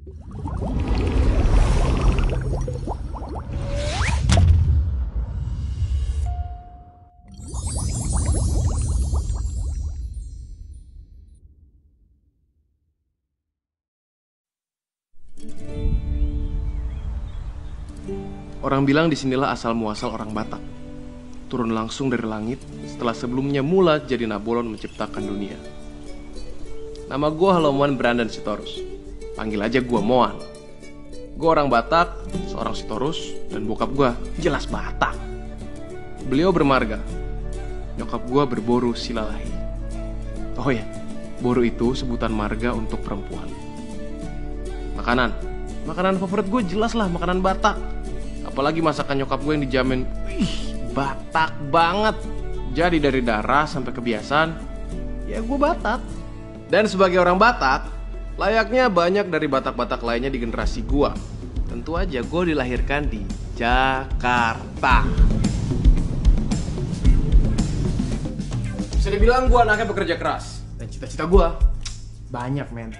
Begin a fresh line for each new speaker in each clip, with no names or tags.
Orang bilang di sinilah asal muasal orang Batak. Turun langsung dari langit setelah sebelumnya mula jadi Nabolon menciptakan dunia. Nama gue Halomuan Brandon Sitorus. Panggil aja gue Moan. Gue orang Batak, seorang Sitorus, dan bokap gue jelas Batak. Beliau bermarga. Nyokap gue berboru silalahi. Oh ya, boru itu sebutan marga untuk perempuan. Makanan. Makanan favorit gue jelas lah makanan Batak. Apalagi masakan nyokap gue yang dijamin, wih, Batak banget. Jadi dari darah sampai kebiasaan, ya gue Batak. Dan sebagai orang Batak, layaknya banyak dari Batak-Batak lainnya di generasi gue. Tentu aja gue dilahirkan di Jakarta. Bisa dibilang gue anaknya bekerja keras. Dan cita-cita gue banyak men.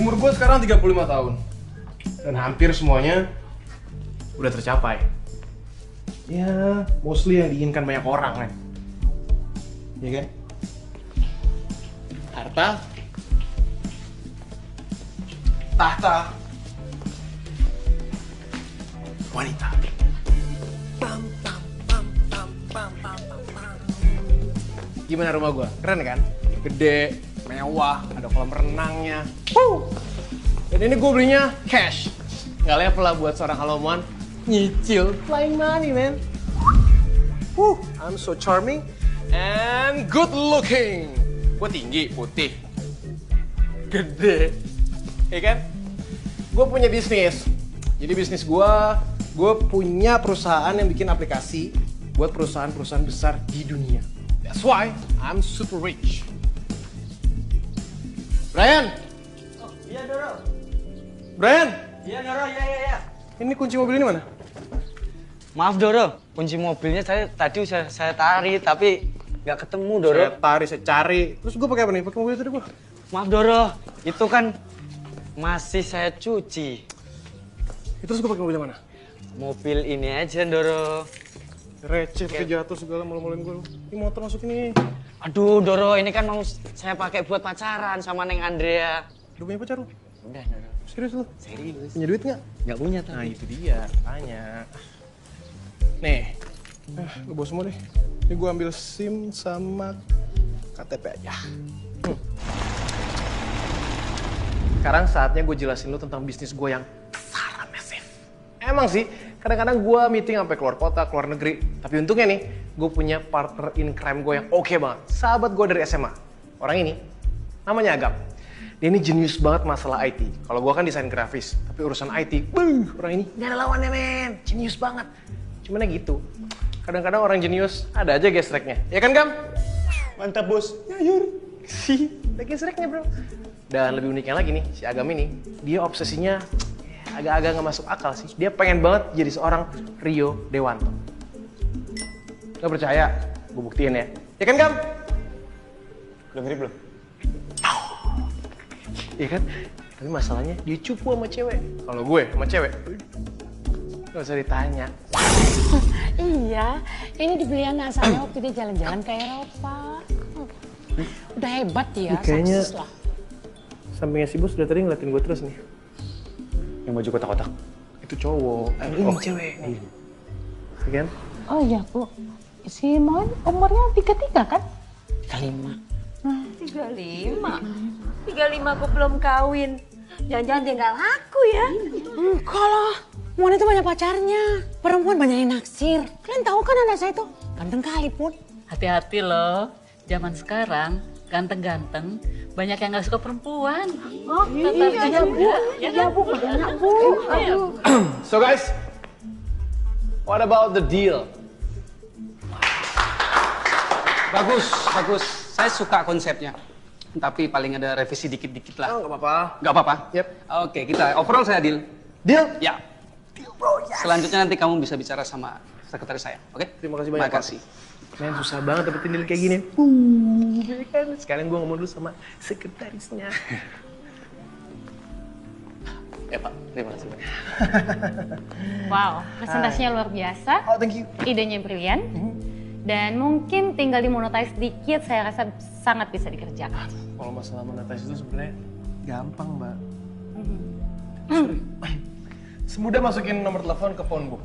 Umur gue sekarang 35 tahun Dan hampir semuanya udah tercapai Ya, mostly yang diinginkan banyak orang kan Ya kan? Harta Tahta Wanita Gimana rumah gue? Keren kan? Gede, mewah, ada kolam renangnya. Wuh. Dan ini gue belinya cash. Gak level lah buat seorang halomuan nyicil flying money, man. Wuh, I'm so charming and good looking. Gue tinggi, putih, gede, ya kan? Gue punya bisnis. Jadi bisnis gue, gue punya perusahaan yang bikin aplikasi buat perusahaan-perusahaan besar di dunia. That's why I'm super rich. Brian,
Oh, iya Doro.
Brian,
Iya Doro, iya iya iya.
Ini kunci mobil ini mana?
Maaf Doro, kunci mobilnya saya tadi saya, saya tarik tapi nggak ketemu Doro.
Saya tarik, saya cari. Terus gue pakai apa nih? Pakai mobil tadi gue.
Maaf Doro, itu kan masih saya cuci.
Terus gue pakai mobil mana?
Mobil ini aja Doro.
Receh, pakai jatuh segala malu-maluin gue. Ini motor masuk ini.
Aduh Doro, ini kan mau saya pakai buat pacaran sama Neng Andrea.
Udah punya pacar lu?
Udah Doro.
Serius lu?
Serius.
Punya duit nggak?
Nggak punya
Nah
tapi.
itu dia, tanya. Nih, eh, gue bawa semua deh. Ini gue ambil SIM sama KTP aja. Hmm. Sekarang saatnya gue jelasin lu tentang bisnis gue yang besar massive. Emang sih, kadang-kadang gue meeting sampai keluar kota, keluar negeri. Tapi untungnya nih, gue punya partner in crime gue yang oke banget. Sahabat gue dari SMA. Orang ini, namanya Agam. Dia ini jenius banget masalah IT. Kalau gue kan desain grafis, tapi urusan IT, buh, orang ini gak ada lawannya men. Jenius banget. Cuman ya gitu. Kadang-kadang orang jenius ada aja gesreknya. Ya kan Gam?
Mantap bos.
Ya Yur. Si, ada gesreknya bro. Dan lebih uniknya lagi nih, si Agam ini, dia obsesinya ya, agak-agak nggak masuk akal sih. Dia pengen banget jadi seorang Rio Dewanto. Gak percaya? Gue buktiin ya. Ya kan Gam?
Udah mirip belum?
Iya kan? Tapi masalahnya dia cupu sama cewek. Kalau gue sama cewek, gak usah ditanya.
Iya, ini dibeli anak saya waktu dia jalan-jalan ke Eropa. Hmm. Udah hebat
Ini kayaknya-
sukses lah.
Sampingnya si bos udah tadi ngeliatin gue terus nih.
Yang baju kotak-kotak.
Itu cowok, eh, ini cewek nih. Iya kan?
Oh iya, Bu. Si Moen umurnya tiga-tiga kan?
Lima, tiga lima aku belum kawin. Jangan-jangan dia nggak laku ya?
Enggak lah. Moen itu banyak pacarnya. Perempuan banyak yang naksir. Kalian tahu kan anak saya itu? Ganteng kali, Pun.
Hati-hati loh, zaman sekarang ganteng-ganteng banyak yang nggak suka perempuan. Oh, tertarik aja enggak? Ya kan?
Bu, banyak, Bu.
So guys, what about the deal?
Bagus, bagus. Saya suka konsepnya. Tapi paling ada revisi dikit-dikit lah.
Oh, apa-apa.
Nggak apa-apa?
Yep.
Oke, kita overall saya deal.
Deal?
Ya. Selanjutnya nanti kamu bisa bicara sama sekretaris saya, oke?
Terima kasih banyak, Pak.
Makasih.
Men, susah banget dapetin deal kayak gini. Uh, ya kan? Sekarang gue ngomong dulu sama sekretarisnya.
Ya Pak, terima kasih banyak.
Wow, presentasinya luar biasa.
Oh, thank you.
Idenya brilian. Dan mungkin tinggal dimonetize sedikit, saya rasa sangat bisa dikerjakan.
Kalau masalah monetize itu sebenarnya gampang, Mbak.
Mhm.
Sorry. Semudah masukin nomor telepon ke phone book.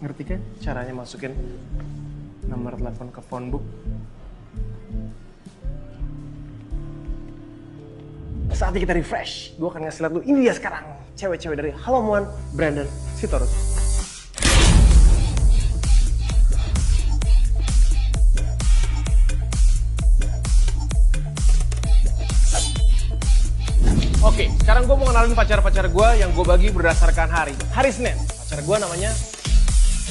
Ngerti kan caranya masukin nomor telepon ke phone book? Saatnya kita refresh. Gue akan ngasih lihat lu. Ini dia sekarang. Cewek-cewek dari Halo Muan, Brandon, Sitorus. Oke, sekarang gue mau kenalin pacar-pacar gue yang gue bagi berdasarkan hari. Hari Senin, pacar gue namanya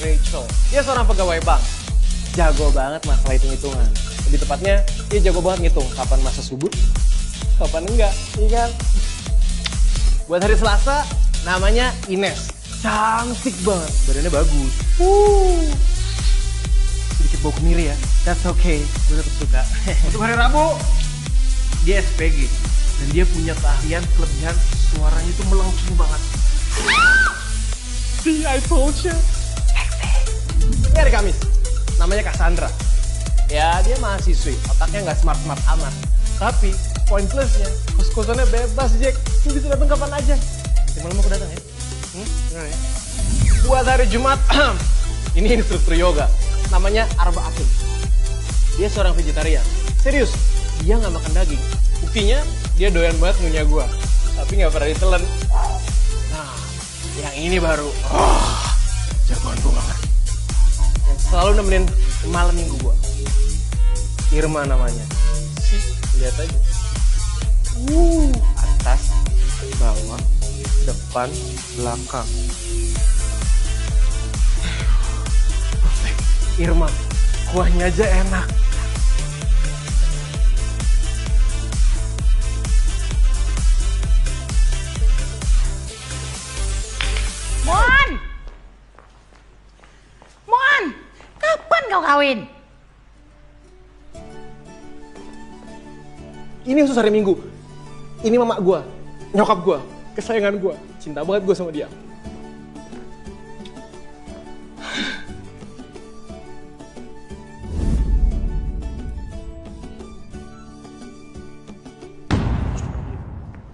Rachel. Dia seorang pegawai bank. Jago banget masalah hitung-hitungan. Lebih tepatnya, dia jago banget ngitung kapan masa subuh, kapan enggak, iya kan? Buat hari Selasa, namanya Ines. Cantik banget, badannya bagus. Uh. Sedikit bau kemiri ya, that's okay, gue tetap suka. Untuk hari Rabu, dia SPG. Dan dia punya keahlian, kelebihan, suaranya itu melangsung banget. See, I told you. Ini hari Kamis, namanya Cassandra. Ya, dia mahasiswi, otaknya nggak smart-smart amat. Tapi, poin plusnya, kos-kosannya bebas, Jack. Lu bisa datang kapan aja. Nanti malam aku datang ya. Hmm? Ya? Buat hari Jumat, ini instruktur yoga. Namanya Arba Akin. Dia seorang vegetarian. Serius, dia nggak makan daging. Buktinya, dia doyan banget ngunyah gua. Tapi nggak pernah ditelan. Nah, yang ini baru. Oh, jagoan gua banget. Yang selalu nemenin malam minggu gua. Irma namanya. Si, lihat aja. Uh, atas, bawah, depan, belakang. Irma, kuahnya aja enak.
Kawin?
Ini khusus hari Minggu. Ini mama gua, nyokap gua, kesayangan gua. Cinta banget gua sama dia.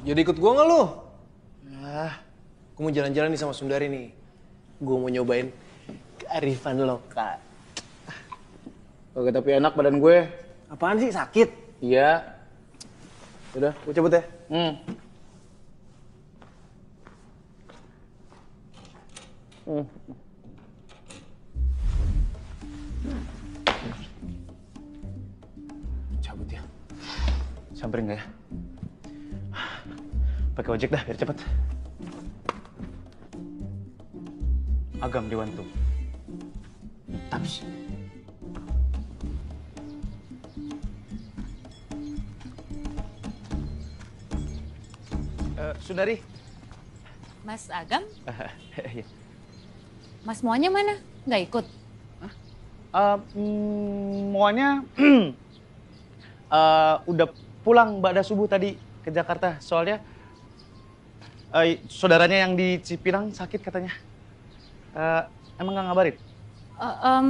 Jadi ikut gua nggak lu? Ah, gua mau jalan-jalan nih sama Sundari nih. Gua mau nyobain kearifan lokal.
Oke, tapi enak badan gue.
Apaan sih sakit?
Iya.
Udah, gua cabut ya.
Hmm. Hmm. Cabut ya. Samperin nggak ya? Pakai ojek dah biar cepet. Agam diwantu. Taps. Eh, Sundari.
Mas Agam,
Iya.
Mas Moanya mana? Nggak ikut?
Eh, mm, Moanya eh, udah pulang Mbak subuh tadi ke Jakarta. Soalnya eh, saudaranya yang di Cipinang sakit katanya. Eh, emang nggak ngabarin?
Eh, em,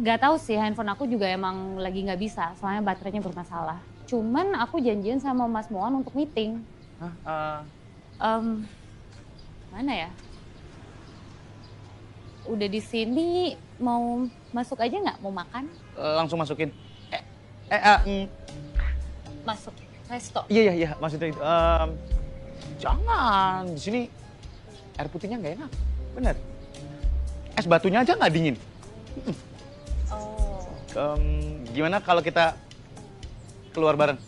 nggak tahu sih, handphone aku juga emang lagi nggak bisa, soalnya baterainya bermasalah. Cuman aku janjian sama Mas Moan untuk meeting.
Hah? Eh,
Em, mana ya? Udah di sini, mau masuk aja nggak? Mau makan?
langsung masukin. Eh, eh, eh, mm,
Masuk resto.
iya iya iya maksudnya itu. Em, jangan di sini air putihnya nggak enak. Bener. Es batunya aja nggak dingin.
Oh.
Em, gimana kalau kita keluar bareng?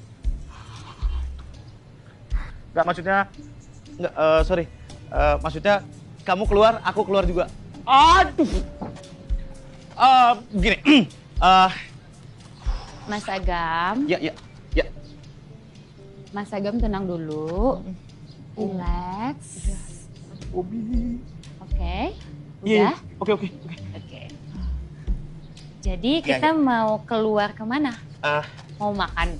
Nggak maksudnya, nggak, eh, sorry. Eh, maksudnya kamu keluar, aku keluar juga. Aduh. Eh, gini. Eh,
Mas Agam,
ya, ya, ya.
Mas Agam tenang dulu. Relax. Oke. Udah?
Oke, oke, oke.
Oke. Jadi kita mau keluar ke mana?
Ah,
Mau makan?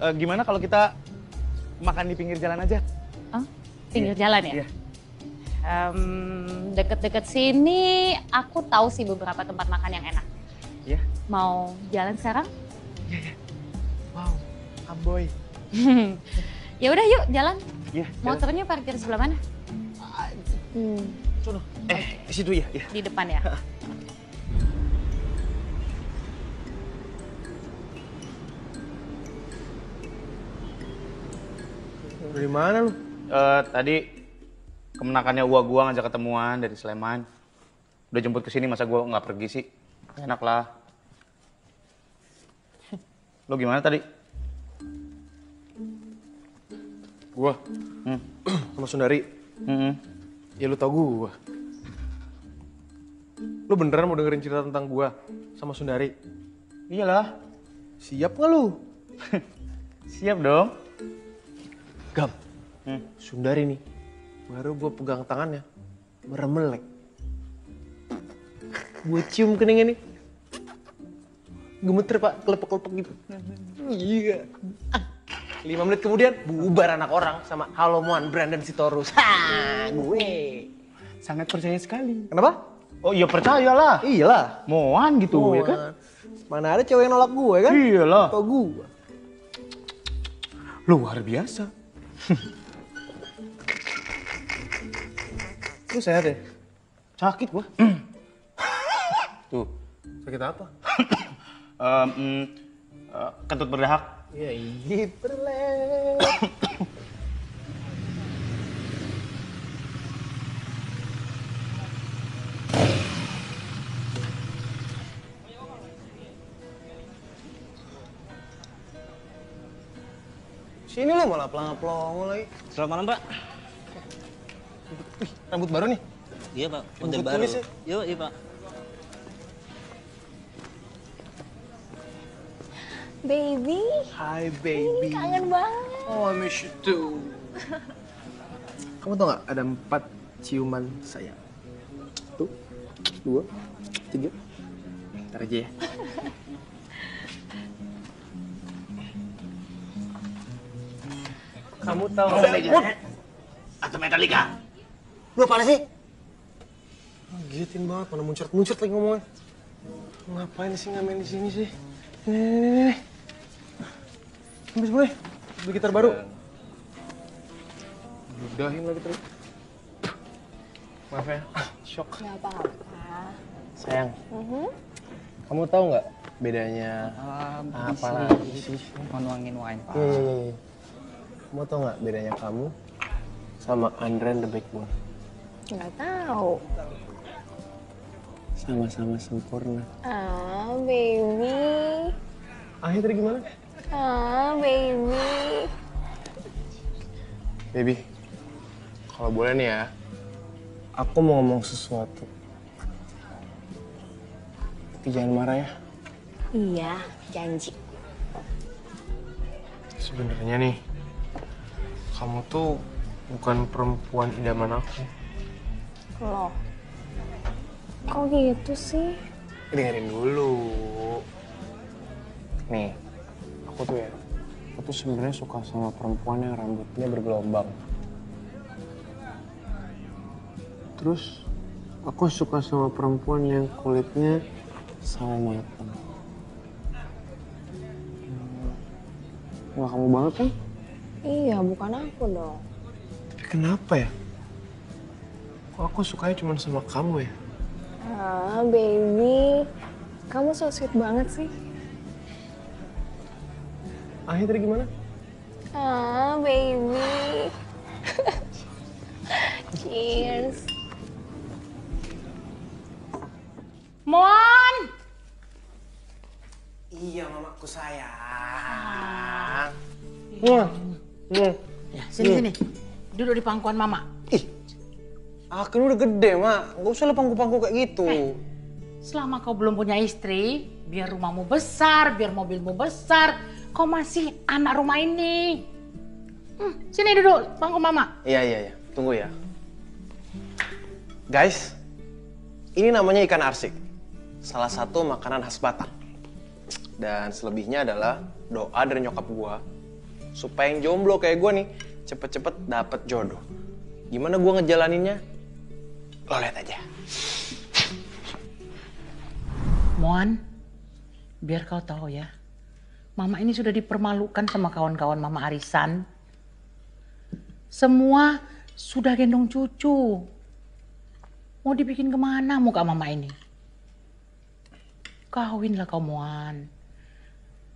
eh, gimana kalau kita makan di pinggir jalan aja?
Oh, pinggir jalan ya?
Iya.
Em, deket-deket sini aku tahu sih beberapa tempat makan yang enak.
Iya.
Mau jalan sekarang?
Wow, Amboy.
ya udah yuk jalan.
Iya.
Motornya parkir sebelah mana? Hmm,
Sono. Eh, situ ya. Iya.
di depan ya.
Dari mana lu?
Eh, tadi kemenakannya gua gua ngajak ketemuan dari Sleman. Udah jemput ke sini masa gua nggak pergi sih? Enak lah. Lo gimana tadi?
Gua
Hmm.
sama Sundari.
Mm-mm.
Ya lu tau gua. Lu beneran mau dengerin cerita tentang gua sama Sundari?
Iyalah.
Siap gak lu?
Siap dong.
Gam,
Hmm.
Sundari nih. Baru gua pegang tangannya. Meremelek. Gue cium keningnya nih. Gemeter pak, kelepek-kelepek gitu. Iya. Lima menit kemudian bubar anak orang sama Halomuan Brandon Sitorus. Ha, gue.
Sangat percaya sekali.
Kenapa?
Oh iya percayalah.
Iyalah.
Moan gitu ya kan?
Mana ada cewek yang nolak gue kan?
Iyalah.
Tau gue.
Luar biasa.
Lu sehat ya?
Sakit gua.
Tuh. Sakit apa?
Em, mm, eh, kentut berdahak.
Ya iya, Sini lo malah pelang-pelongo lagi.
Selamat malam, Pak.
Wih, rambut baru nih.
Iya, Pak.
Model Rambut baru. tulis ya?
Yuk, iya, Pak.
Baby,
Hi baby.
kangen banget.
Oh, I miss you too. Kamu tau gak ada empat ciuman sayang? Tuh, dua, tiga. Ntar aja ya. Kamu tahu
Atau Metallica?
Lu apaan sih? Giatin banget, mana muncrat-muncrat lagi ngomongnya. Ngapain sih ngamen di sini sih? Nih, nih, nih, nih. Nih. Beli gitar baru. Ludahin lagi terus. Maaf ya, shock.
Gak apa-apa.
Sayang, kamu tahu nggak bedanya apa lagi sih?
Mau nuangin wine, Pak.
Iya, Kamu tahu nggak bedanya kamu sama Andren the Backbone?
Gak tahu.
Sama-sama sempurna.
Ah, baby.
Akhirnya tadi gimana?
Ah, baby.
Baby, kalau boleh nih ya, aku mau ngomong sesuatu. Tapi jangan marah ya.
Iya, janji.
Sebenarnya nih, kamu tuh bukan perempuan idaman aku.
Loh, kok gitu sih?
Dengerin dulu. Nih, aku tuh ya, aku tuh sebenarnya suka sama perempuan yang rambutnya bergelombang. Terus, aku suka sama perempuan yang kulitnya sama matang. Nggak kamu banget kan?
Iya, bukan aku dong.
Tapi kenapa ya? Kok aku sukanya cuma sama kamu ya?
Ah, baby. Kamu so sweet banget sih.
Akhirnya tadi gimana?
Ah, baby. Cheers.
Mon!
Iya, mamaku sayang. Muah, muah.
Ya, sini sini. Duduk di pangkuan mama.
Ih, aku ini udah gede, Mak. Nggak usah lu pangku-pangku kayak gitu.
Selama kau belum punya istri, biar rumahmu besar, biar mobilmu besar, kau masih anak rumah ini. Hmm, sini duduk, pangku mama.
Iya, iya, iya. Tunggu ya. Guys, ini namanya ikan arsik. Salah satu makanan khas Batak. Dan selebihnya adalah doa dari nyokap gua supaya yang jomblo kayak gua nih cepet-cepet dapet jodoh. Gimana gua ngejalaninnya? Lo lihat aja.
Moan, biar kau tahu ya, Mama ini sudah dipermalukan sama kawan-kawan Mama Arisan. Semua sudah gendong cucu. Mau dibikin ke mana muka Mama ini? Kawinlah kau Moan.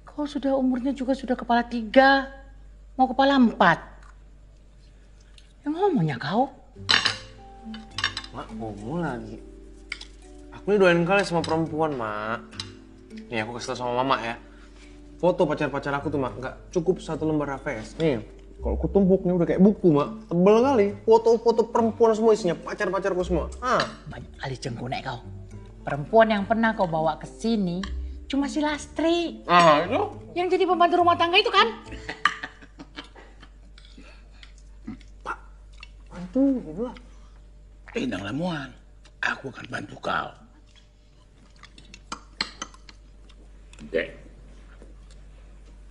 Kau sudah umurnya juga sudah kepala tiga, mau kepala empat. Yang ngomongnya kau?
Mak, ngomong lagi. Aku ini doain kali sama perempuan, Mak. Nih, aku kasih tau sama Mama ya. Foto pacar-pacar aku tuh, Mak, nggak cukup satu lembar HVS. Nih, kalau aku tumpuk nih udah kayak buku, Mak. Tebel kali. Foto-foto perempuan semua isinya, pacar-pacarku semua. Ah,
Banyak kali cengkunek kau. Perempuan yang pernah kau bawa ke sini cuma si Lastri.
ah itu.
Yang jadi pembantu rumah tangga itu kan?
Bantu, gitu lah.
Tenanglah Muan, aku akan bantu kau. Dek,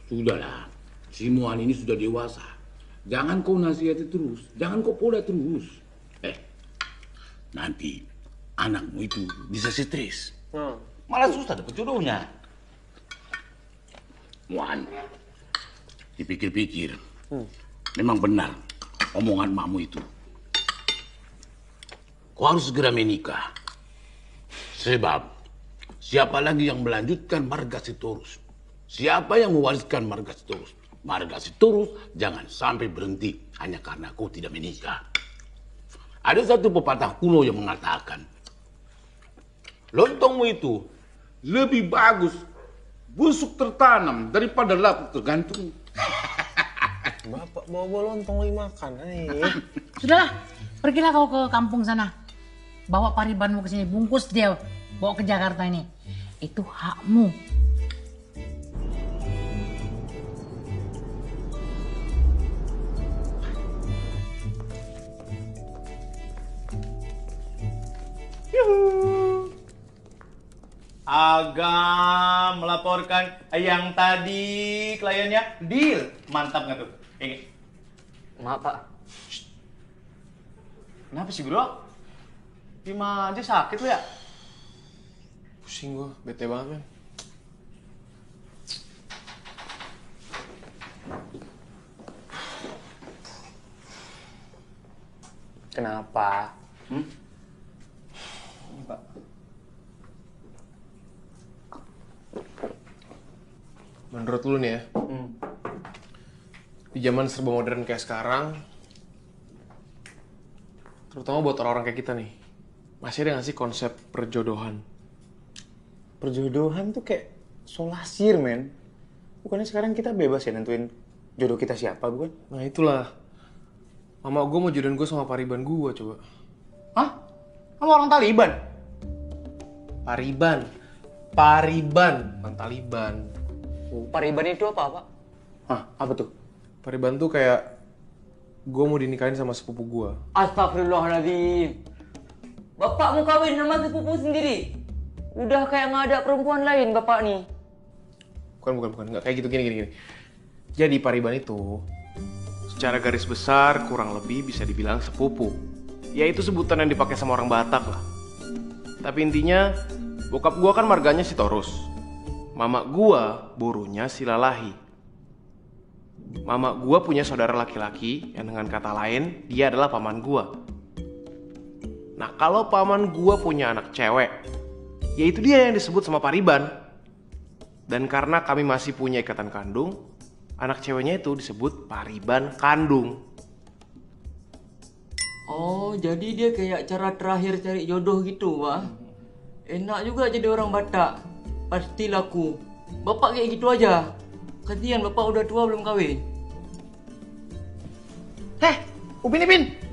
sudahlah, si Muan ini sudah dewasa. Jangan kau nasihati terus, jangan kau pola terus. Eh, nanti anakmu itu bisa stres.
Hmm.
Malah susah dapat jodohnya. Muan, dipikir-pikir, memang benar omongan makmu itu. Kau harus segera menikah. Sebab siapa lagi yang melanjutkan marga Sitorus? Siapa yang mewariskan marga Sitorus? Marga Sitorus jangan sampai berhenti hanya karena kau tidak menikah. Ada satu pepatah kuno yang mengatakan, lontongmu itu lebih bagus busuk tertanam daripada laku tergantung.
Bapak bawa lontong lagi makan, eh.
Sudahlah, pergilah kau ke kampung sana. Bawa paribanmu ke sini, bungkus dia, bawa ke Jakarta ini. Itu hakmu.
Agam melaporkan yang tadi kliennya deal. Mantap nggak tuh? Ini.
Maaf pak.
Kenapa sih bro? Gimana aja sakit lu ya?
Pusing gua, bete banget, men.
Kenapa?
Menurut lu nih ya,
Hmm.
di zaman serba modern kayak sekarang, terutama buat orang-orang kayak kita nih, masih ada nggak sih konsep perjodohan?
Perjodohan tuh kayak solasir men. Bukannya sekarang kita bebas ya nentuin jodoh kita siapa bukan?
Nah itulah, mama gue mau jodohin gue sama pariban gue coba.
Hah? Kamu orang Taliban?
Pariban, pariban, bukan Taliban.
Pariban itu apa pak?
Hah? Apa tuh?
Pariban tuh kayak gue mau dinikahin sama sepupu gue.
Astagfirullahaladzim. Bapak mau kawin sama sepupu sendiri? Udah kayak nggak ada perempuan lain bapak nih.
Bukan, bukan, bukan. Nggak kayak gitu, gini, gini, gini. Jadi Pariban itu, secara garis besar kurang lebih bisa dibilang sepupu. Yaitu sebutan yang dipakai sama orang Batak lah. Tapi intinya, bokap gua kan marganya si Torus. Mama gua burunya si Lalahi. Mama gua punya saudara laki-laki yang dengan kata lain, dia adalah paman gua. Nah, kalau paman gua punya anak cewek, yaitu dia yang disebut sama Pariban. Dan karena kami masih punya ikatan kandung, anak ceweknya itu disebut Pariban Kandung.
Oh, jadi dia kayak cara terakhir cari jodoh gitu, Pak. Enak juga jadi orang Batak. Pasti laku. Bapak kayak gitu aja. Kasihan bapak udah tua belum kawin.
Heh, Upin Ipin.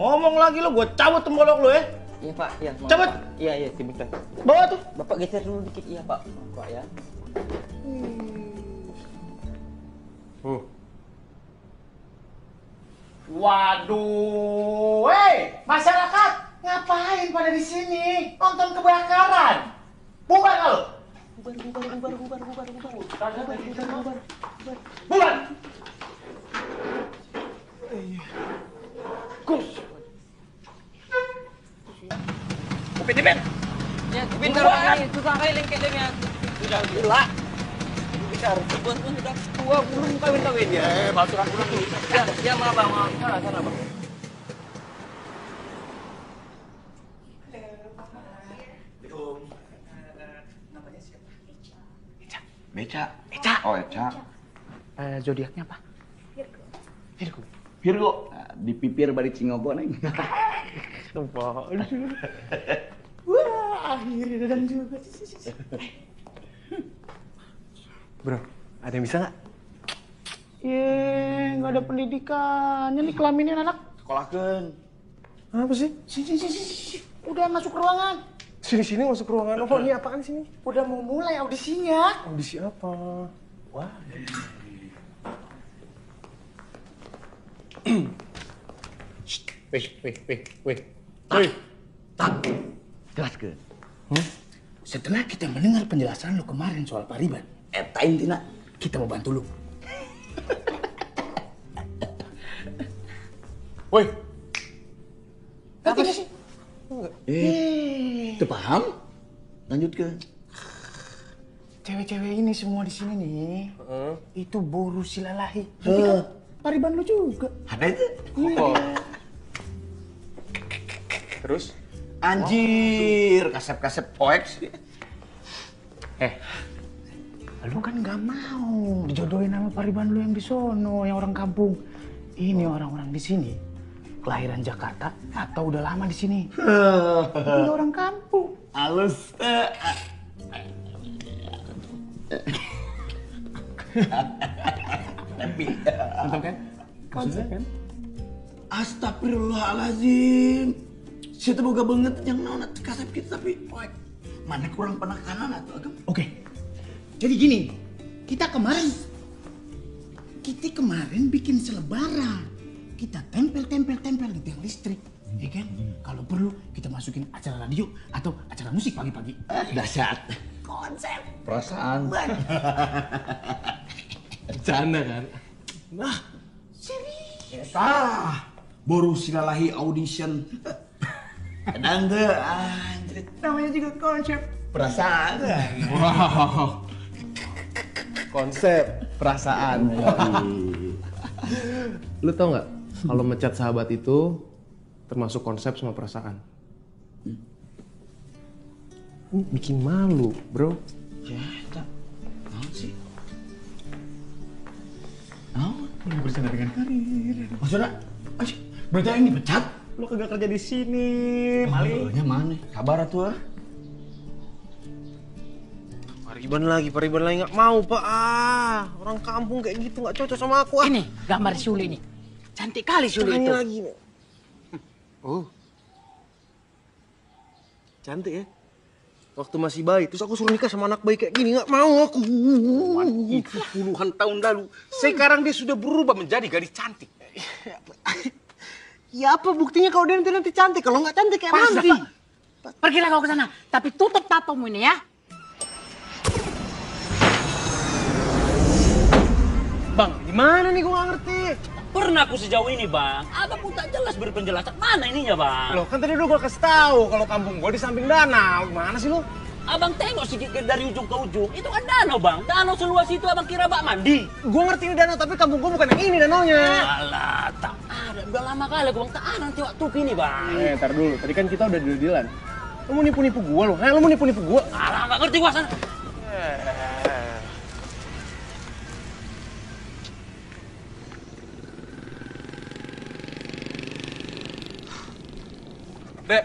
Ngomong lagi lo, gue cabut tembolok lo ya.
Iya, Pak. Iya,
Cabut.
Iya, iya, sebentar.
Bawa tuh.
Bapak geser dulu dikit, iya, Pak. Pak ya.
Oh.
Waduh, hei masyarakat, ngapain pada di sini? Nonton kebakaran? Bubar kalau. Bubar, bubar, bubar, bubar, bubar, bubar. Bubar, bubar, bubar, bubar. Bubar. Gus. Upin Ipin.
Ya, pintar banget. Susah kali lengket-lengketnya.
Sudah gila.
Besar. Bos pun sudah tua belum kawin-kawin ya.
Eh, baturan dulu.
Ya, ya maaf bang, maaf. Sana, sana bang.
Beca. Beca.
Oh, Eca.
Eh, zodiaknya apa?
Virgo. Virgo. Nah, di pipir balik Cingobo, Neng.
Sumpah. Wah, akhirnya datang juga.
Bro, ada yang bisa nggak?
Ye, nggak ada pendidikannya nih kelaminnya anak.
Sekolahkan.
Apa sih?
Sini, sini, sini, sini. Udah masuk ruangan.
Sini sini masuk ruangan. Oh, ini apaan sini?
Udah mau mulai audisinya.
Audisi apa?
Wah.
Wih, wih, wih, wih. Tak, tak. Jelaskan. Setelah kita mendengar penjelasan lu kemarin soal Pariban, eta intina kita mau bantu lu.
Woi,
Apa sih? Eh, itu paham? Lanjut ke.
Cewek-cewek ini semua di sini nih, itu boru silalahi.
Heh.
Pariban lu juga.
Ada itu?
Oh. Terus?
Anjir, kasep-kasep poek sih.
Eh, lu kan nggak mau dijodohin sama Pariban lu yang di sono, yang orang kampung. Ini orang-orang di sini, kelahiran Jakarta atau udah lama di sini. Tapi orang kampung.
Halus. Tapi
Mantap kan? Konsep kan?
Astagfirullahalazim. Saya tuh boga banget yang naon atuh kasep kita tapi poek. Mana kurang penekanan atau agam?
Oke, jadi gini, kita kemarin, kita kemarin bikin selebaran. Kita tempel-tempel-tempel di tiang listrik. Ya kan? Kalau perlu kita masukin acara radio atau acara musik pagi-pagi.
Dahsyat.
Konsep.
Perasaan.
Bercanda kan?
Nah, serius. Ah, baru silalahi audition. Dan deh, anjir.
Namanya juga konsep.
Perasaan.
Wow. Konsep perasaan. Lu tau nggak kalau mecat sahabat itu termasuk konsep sama perasaan. Ini bikin malu, bro.
Ya, tak. Naon sih? Belum bersama dengan karir. Maksudnya, berarti yang dipecat?
Lu kagak kerja di sini,
Maling. mana? Kabar tuh ah.
Pariban lagi, Pariban lagi nggak mau pak ah orang kampung kayak gitu nggak cocok sama aku ah.
Ini gambar Suli nih. Cantik kali Suli
Ini
itu.
lagi nih. Oh, cantik ya. Waktu masih bayi, terus aku suruh nikah sama anak bayi kayak gini nggak mau aku.
Itu puluhan tahun lalu. Sekarang dia sudah berubah menjadi gadis cantik.
Ya apa buktinya kalau dia nanti nanti cantik? Kalau nggak cantik kayak
Pas,
mandi.
Pak. Pergilah kau ke sana, tapi tutup tatomu ini ya.
Bang, gimana nih gue nggak ngerti.
Pernah aku sejauh ini, Bang. Abang pun tak jelas beri penjelasan. Mana ininya, Bang?
Loh kan tadi udah gue kasih tahu kalau kampung gue di samping danau. Gimana sih lu?
Abang tengok sedikit dari ujung ke ujung. Itu kan danau, Bang. Danau seluas itu abang kira bak mandi.
Gue ngerti ini danau tapi kampung gue bukan yang ini danaunya.
Alah, tak ada. Udah lama kali aku bang. Tak ada nanti waktu ini, Bang.
Eh, ntar dulu. Tadi kan kita udah deal-dealan. Lu mau nipu-nipu gue lu? Hah, lu mau nipu-nipu gue?
Alah, nggak ngerti gua sana.
Dek,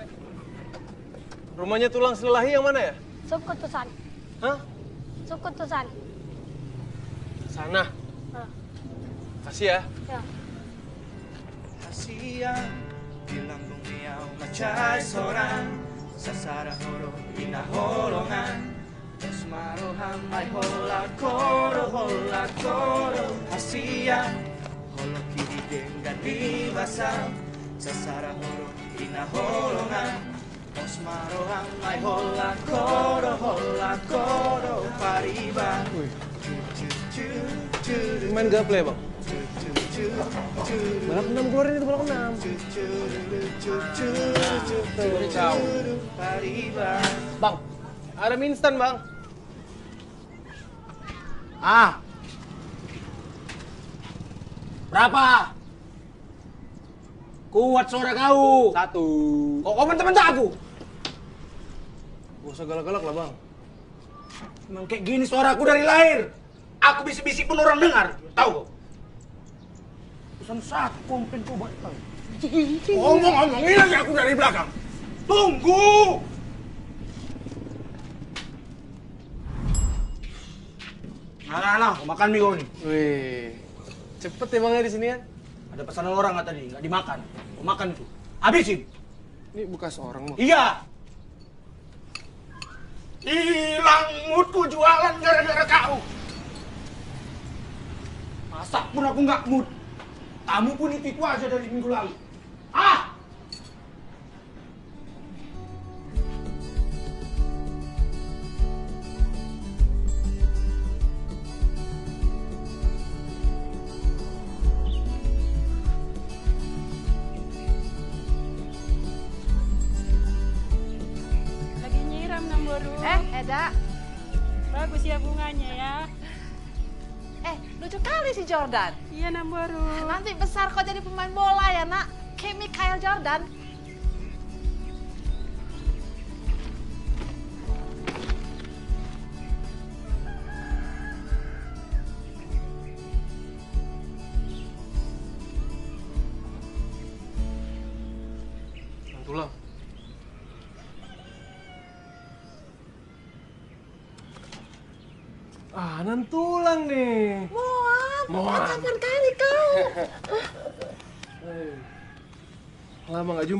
rumahnya tulang selahi yang mana ya?
Sup kutusan.
Hah?
Sup kutusan.
Sana.
Hah.
Kasih ya.
Ya.
Kasihan bilang miau macai sorang Sasara horo ina holongan Terus marohan mai hola koro hola koro Kasihan holo kiri dengan dibasam Sasara horo inaholongan Os marohang ay hola koro hola koro pariban
Main gaple bang. Balap enam keluarin itu balap enam. Bang, ada instan bang.
Ah. Berapa? Kuat suara kau.
Satu.
Kok kau mentah-mentah aku?
Gak usah galak-galak lah bang.
Emang kayak gini suaraku dari lahir. Aku bisik-bisik pun orang dengar. Tahu? Pesan satu komplain kau balik kau. Ngomong-ngomongin lagi aku dari belakang. Tunggu! Nah, nah, nah, makan mie kau nih.
Wih, cepet ya bangnya di sini ya.
Ada pesanan orang nggak tadi, nggak dimakan. Kau makan itu. Habisin.
Ini bekas orang mah.
Iya. Hilang moodku jualan gara-gara kau. Masak pun aku nggak mood. Tamu pun itu aja dari minggu lalu.
Jordan.
Iya, Namboru.
Nanti besar kau jadi pemain bola ya, nak. Kayak Michael Jordan.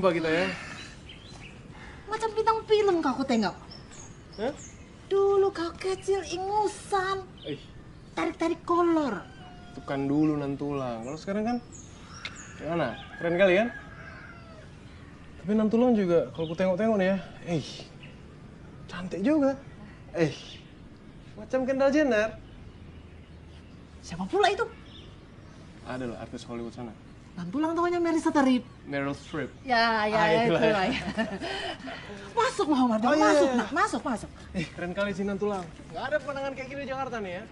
Jumpa kita ya.
Macam bintang film kau aku tengok.
Hah?
Dulu kau kecil ingusan.
Eh,
Tarik-tarik kolor.
itu kan dulu nan tulang. Kalau sekarang kan gimana? Keren kali kan? Tapi nan tulang juga kalau ku tengok-tengok nih ya, eh, cantik juga. Eh, macam Kendall Jenner.
Siapa pula itu?
Ada loh artis Hollywood sana.
Dan tulang tahunya Melissa Tarip.
Meryl Streep.
Ya, ya,
Ah,
ya, itu
ya.
lah ya. Masuk Muhammad,
Oh, iya,
masuk,
iya.
nak, masuk, masuk.
Eh, keren kali sih tulang. Nggak ada pemandangan kayak gini di Jakarta nih ya.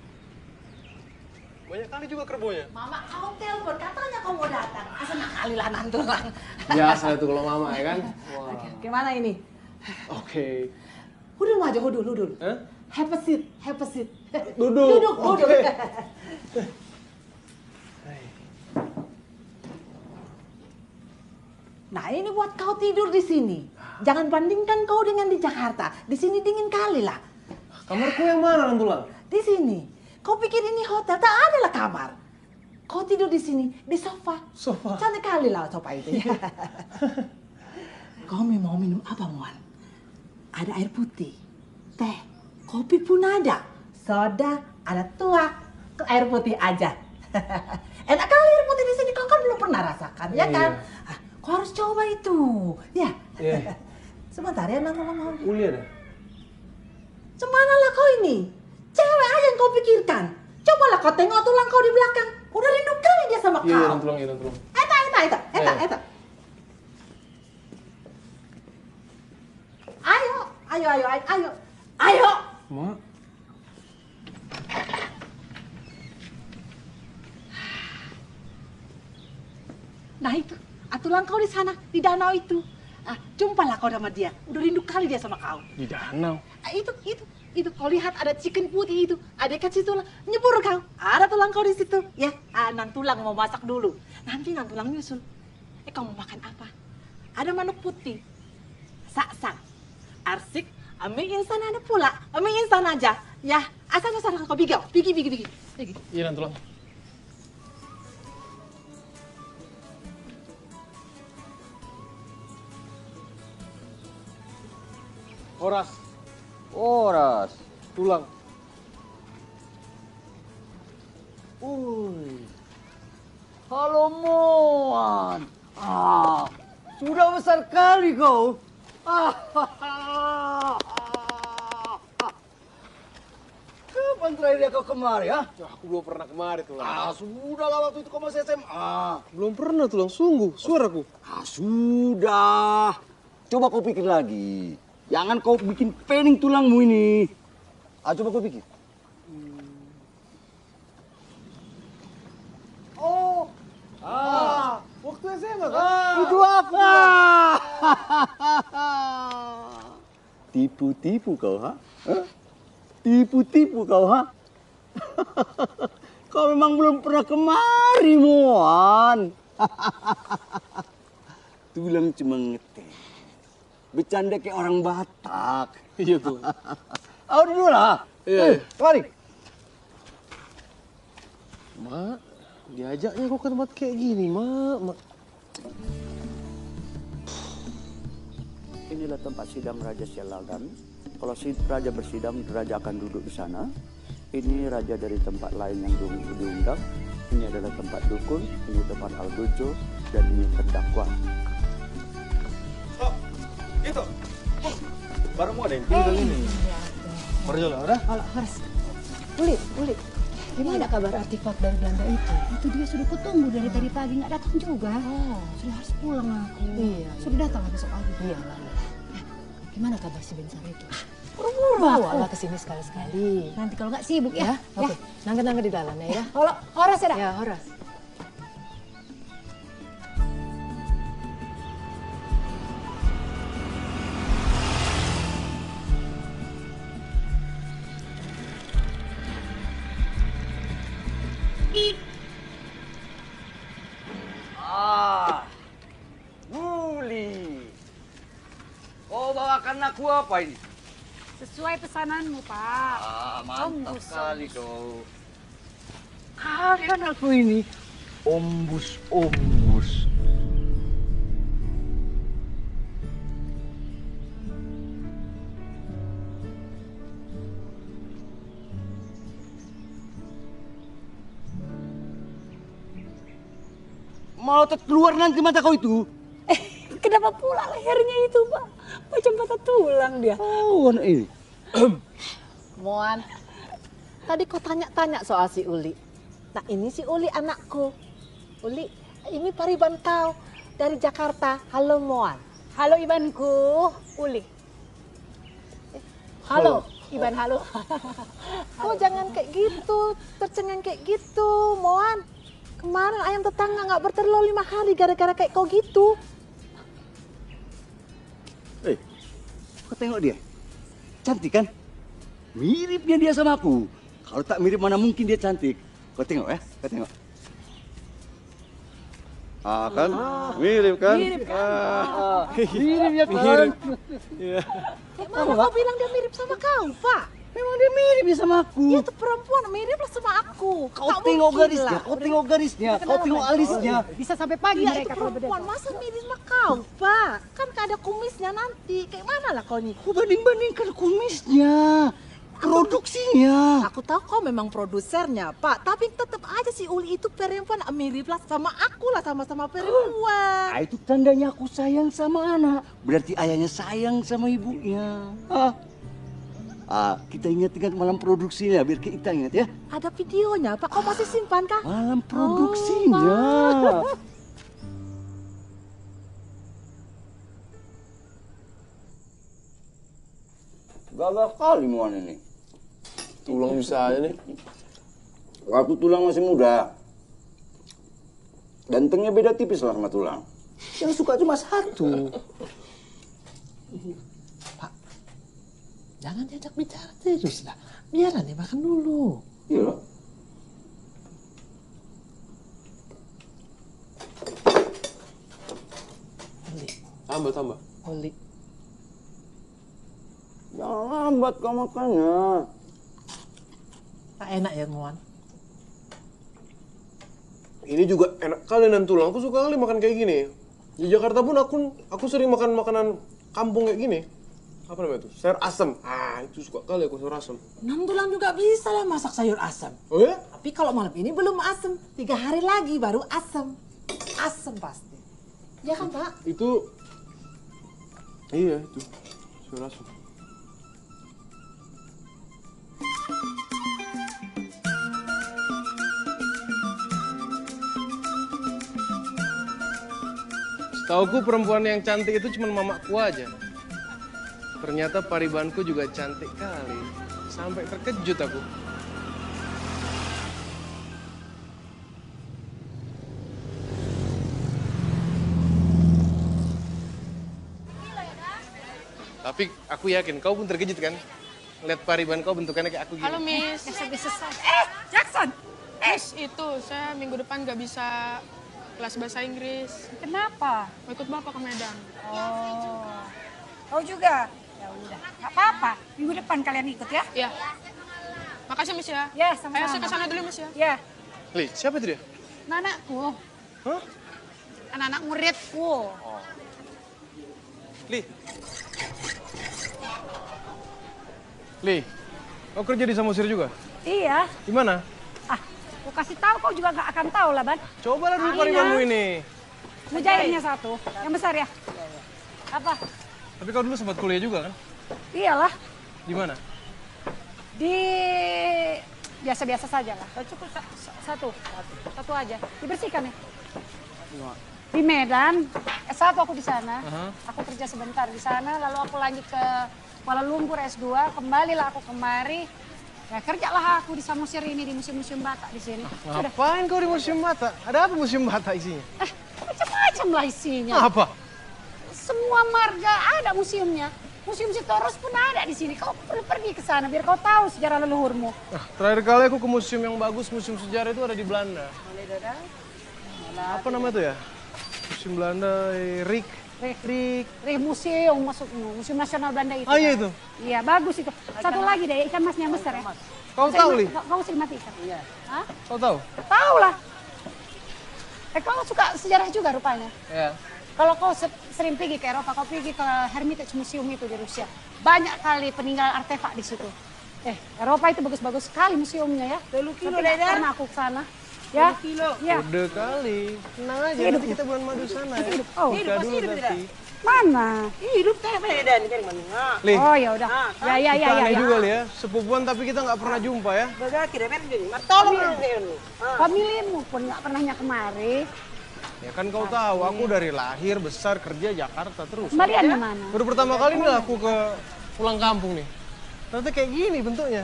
Banyak kali juga kerbonya.
Mama, kau telepon, katanya kau mau datang. Asal kali lah nan tulang.
Biasa itu kalau mama ya kan.
Gimana ini?
Oke.
Hudul maju, hudul, hudul.
Hah?
Have a seat, have a seat.
Duduk.
Duduk, duduk. Nah ini buat kau tidur di sini. Jangan bandingkan kau dengan di Jakarta. Di sini dingin kali lah.
Kamarku yang mana nan tulang?
Di sini. Kau pikir ini hotel? Tak ada lah kamar. Kau tidur di sini, di sofa.
Sofa.
Cantik kali lah sofa itu. ya. kau mau minum apa, Muan? Ada air putih, teh, kopi pun ada. Soda, ada tuak, ke air putih aja. Enak kali air putih di sini, kau kan belum pernah rasakan, ya kan? Ah, Kau harus coba itu, ya.
Iya.
Sebentar ya, nang mau.
Uli ada.
Cemana lah kau ini? Cewek aja yang kau pikirkan. Cobalah kau tengok tulang kau di belakang. Udah rindu kali dia sama
Iya,
kau.
nan tulang, iya tulang.
Eta, eta, eta, eta,
Eh.
eta. Ayo, ayo, ayo, ayo, ayo. Ayo.
Mak.
Nah itu, ah, tulang kau di sana, di danau itu. Ah, jumpalah kau sama dia. Udah rindu kali dia sama kau.
Di danau.
Ah, itu, itu, itu kau lihat ada chicken putih itu. Ada ikan situ lah. Nyebur kau. Ada tulang kau di situ. Ya, ah, nan tulang mau masak dulu. Nanti nan tulang nyusul. Eh, kau mau makan apa? Ada manuk putih. Saksang. Arsik. Mie instan ada pula. Mie instan aja. Ya, asal asal kau bigi, bigi, bigi. Bigi.
Iya nan tulang. Horas.
Horas.
Halo Moan. Ah, sudah besar kali kau. Ah, Kapan terakhir dia kau kemari, ha?
aku belum pernah kemari tuh.
Ah, sudah lah waktu itu kau masih SMA.
Belum pernah tuh, sungguh. Suaraku.
Ah, sudah. Coba kau pikir lagi. Jangan kau bikin pening tulangmu ini. Ah, coba kau pikir.
Oh, ah, waktu SMA kan?
Itu apa? Tipu-tipu kau, ha? Tipu-tipu kau, ha? kau memang belum pernah kemari, Moan. Tulang cuma ngeteh. Bercanda kayak orang Batak.
Iya tuh.
Oh, dulu lah.
Iya.
Eh, Kemari.
Mak, diajaknya kok ke tempat kayak gini, Mak. Mak.
Inilah tempat sidang Raja Sialagan. Kalau si Raja bersidang, Raja akan duduk di sana. Ini Raja dari tempat lain yang di- diundang. Ini adalah tempat dukun, ini tempat algojo, dan ini terdakwa.
Itu. Baru mau ada yang
tinggal
ini. Berjalan, udah?
Kalau harus. Ulit, ulit. Gimana kabar artefak dari Belanda itu? Itu dia sudah kutunggu dari tadi pagi nggak datang juga. Oh, sudah harus pulang aku. Iya. Sudah datang besok pagi. Iya lah. Gimana kabar si Bensar itu? Buru-buru
Bawa
aku.
ke sini sekali-sekali.
Nanti kalau nggak sibuk ya.
Oke, nangga-nangga di dalam ya. ya.
Kalau horas ya?
Ya, horas.
Aku apa ini?
Sesuai pesananmu, Pak.
Ah, mantap
Ombus,
sekali kau. Kalian aku ini ombus-ombus. Mau keluar nanti mata kau itu.
Kenapa pula lehernya itu, Pak? Macam patah tulang dia.
Oh, anak ini.
Moan, tadi kau tanya-tanya soal si Uli. Nah ini si Uli anakku. Uli, ini pariban kau dari Jakarta. Halo Moan. Halo Ibanku. Uli. Halo, Iban halo. Kau jangan kayak gitu, tercengang kayak gitu, Moan. Kemarin ayam tetangga nggak bertelur lima hari gara-gara kayak kau gitu.
Kau tengok dia. Cantik kan? Miripnya dia sama aku. Kalau tak mirip mana mungkin dia cantik. Kau tengok ya, kau tengok. Ah kan? mirip kan?
mirip kan?
Ah,
Mirip
ya kan?
Iya. Eh, mana kau bilang dia mirip sama kau, Pak?
Memang dia mirip ya sama aku.
Dia tuh perempuan mirip lah sama aku.
Kau
Tak
tengok garisnya, kau tengok garisnya, kau tengok alisnya.
Bisa sampai pagi
Iya,
mereka kalau
perempuan.
Masa mirip sama kau, Pak? Kan ada kumisnya nanti. Kayak mana lah kau nih?
Kau banding-bandingkan kumisnya, produksinya.
Aku tahu kau memang produsernya, Pak. Tapi tetap aja si Uli itu perempuan mirip lah sama aku lah, sama-sama perempuan.
Ah, itu tandanya aku sayang sama anak. Berarti ayahnya sayang sama ibunya. Ah, ah kita ingat-ingat malam produksinya, biar kita ingat ya.
Ada videonya, Pak. Kau masih simpan kah?
Malam produksinya.
Oh, Pak.
Gagal kali muan ini.
Tulang bisa aja nih.
Waktu tulang masih muda. Gantengnya beda tipis lah sama tulang. Yang suka cuma satu.
Jangan diajak bicara terus lah. Biarlah dia makan dulu.
Iya.
Tambah, tambah.
Oli.
Jangan lambat kau makannya.
Tak enak ya, Muan.
Ini juga enak kali dan tulang. Aku suka kali makan kayak gini. Di Jakarta pun aku aku sering makan makanan kampung kayak gini. Apa namanya itu? Sayur asem. Ah, itu suka kali aku sayur asem.
Enam tulang juga bisa lah masak sayur asam.
Oh ya?
Tapi kalau malam ini belum asam. Tiga hari lagi baru asam. Asam pasti. Ya kan Pak?
Itu Iya, itu. Sayur asem. Setauku perempuan yang cantik itu cuma mamaku aja. Ternyata paribanku juga cantik kali. Sampai terkejut aku. Tapi aku yakin kau pun terkejut kan? Lihat pariban kau bentukannya kayak aku gini.
Halo Miss. Eh, Jackson. Miss, itu saya minggu depan nggak bisa kelas bahasa Inggris.
Kenapa?
Mau ikut bapak ke Medan.
Oh. Kau juga? Ya udah, nggak apa-apa. Minggu depan kalian ikut ya?
Iya. Makasih Miss ya.
Ya, sama-sama.
Ayo saya ke sana dulu Miss ya.
Ya.
Li, siapa itu dia?
Anak-anakku.
Hah?
Anak-anak muridku.
Li. Li, kau kerja di Samosir juga?
Iya.
Di mana?
Ah, aku kasih tahu kau juga nggak akan tahu lah, Ban.
Coba lah dulu
iya.
ini.
Mujairnya satu, yang besar ya. Apa?
Tapi kau dulu sempat kuliah juga kan?
Iyalah,
Di mana?
di biasa-biasa saja lah. Cukup sa- sa- satu, satu aja. Dibersihkan ya. Di Medan, S1 aku di sana.
Aha.
Aku kerja sebentar di sana, lalu aku lanjut ke Kuala Lumpur S2, kembalilah aku kemari. Ya kerjalah aku di Samosir ini di museum-museum Batak di sini. Sudah
Ngapain kau di Museum Bata? Ada apa Museum Bata isinya?
macam-macam lah isinya.
Apa?
Semua marga ada museumnya. Museum Sitorus pun ada di sini. Kau perlu pergi ke sana biar kau tahu sejarah leluhurmu.
Nah, terakhir kali aku ke museum yang bagus, museum sejarah itu ada di Belanda. Apa nama itu ya? Museum Belanda, eh, Rik.
Rik. Rik museum maksudmu, Museum Nasional Belanda itu.
Ah, iya
kan?
itu.
Iya, bagus itu. Satu lagi deh, ikan masnya yang besar ya.
Kau tahu, Li?
Kau, kau sering mati ikan? Iya. Hah?
Kau tahu?
Tahu lah. Eh, kau suka sejarah juga rupanya?
Ya.
Kalau kau se- sering pergi ke Eropa, kau pergi ke Hermitage Museum itu di Rusia. Banyak kali peninggalan artefak di situ. Eh, Eropa itu bagus-bagus sekali museumnya ya.
kilo,
Tapi pernah aku ke sana. Ya, ya.
Udah kali. Tenang aja,
Hidup.
nanti kita bulan madu sana ya.
Hidup. Oh.
Hidup, pasti
dulu
hidup,
nanti.
Mana?
Hidup kayak Medan, kayak mana?
Li.
Oh ya udah. Ya ya ya ya.
aneh
ya.
juga ya. Sepupuan tapi kita nggak pernah jumpa ya.
Baga kira kan jadi. Tolong ini.
Familimu pun nggak pernahnya kemari.
Ya kan kau tahu, aku dari lahir, besar, kerja Jakarta terus.
Kembaliannya mana?
Baru pertama kali nih aku ke pulang kampung nih. Ternyata kayak gini bentuknya.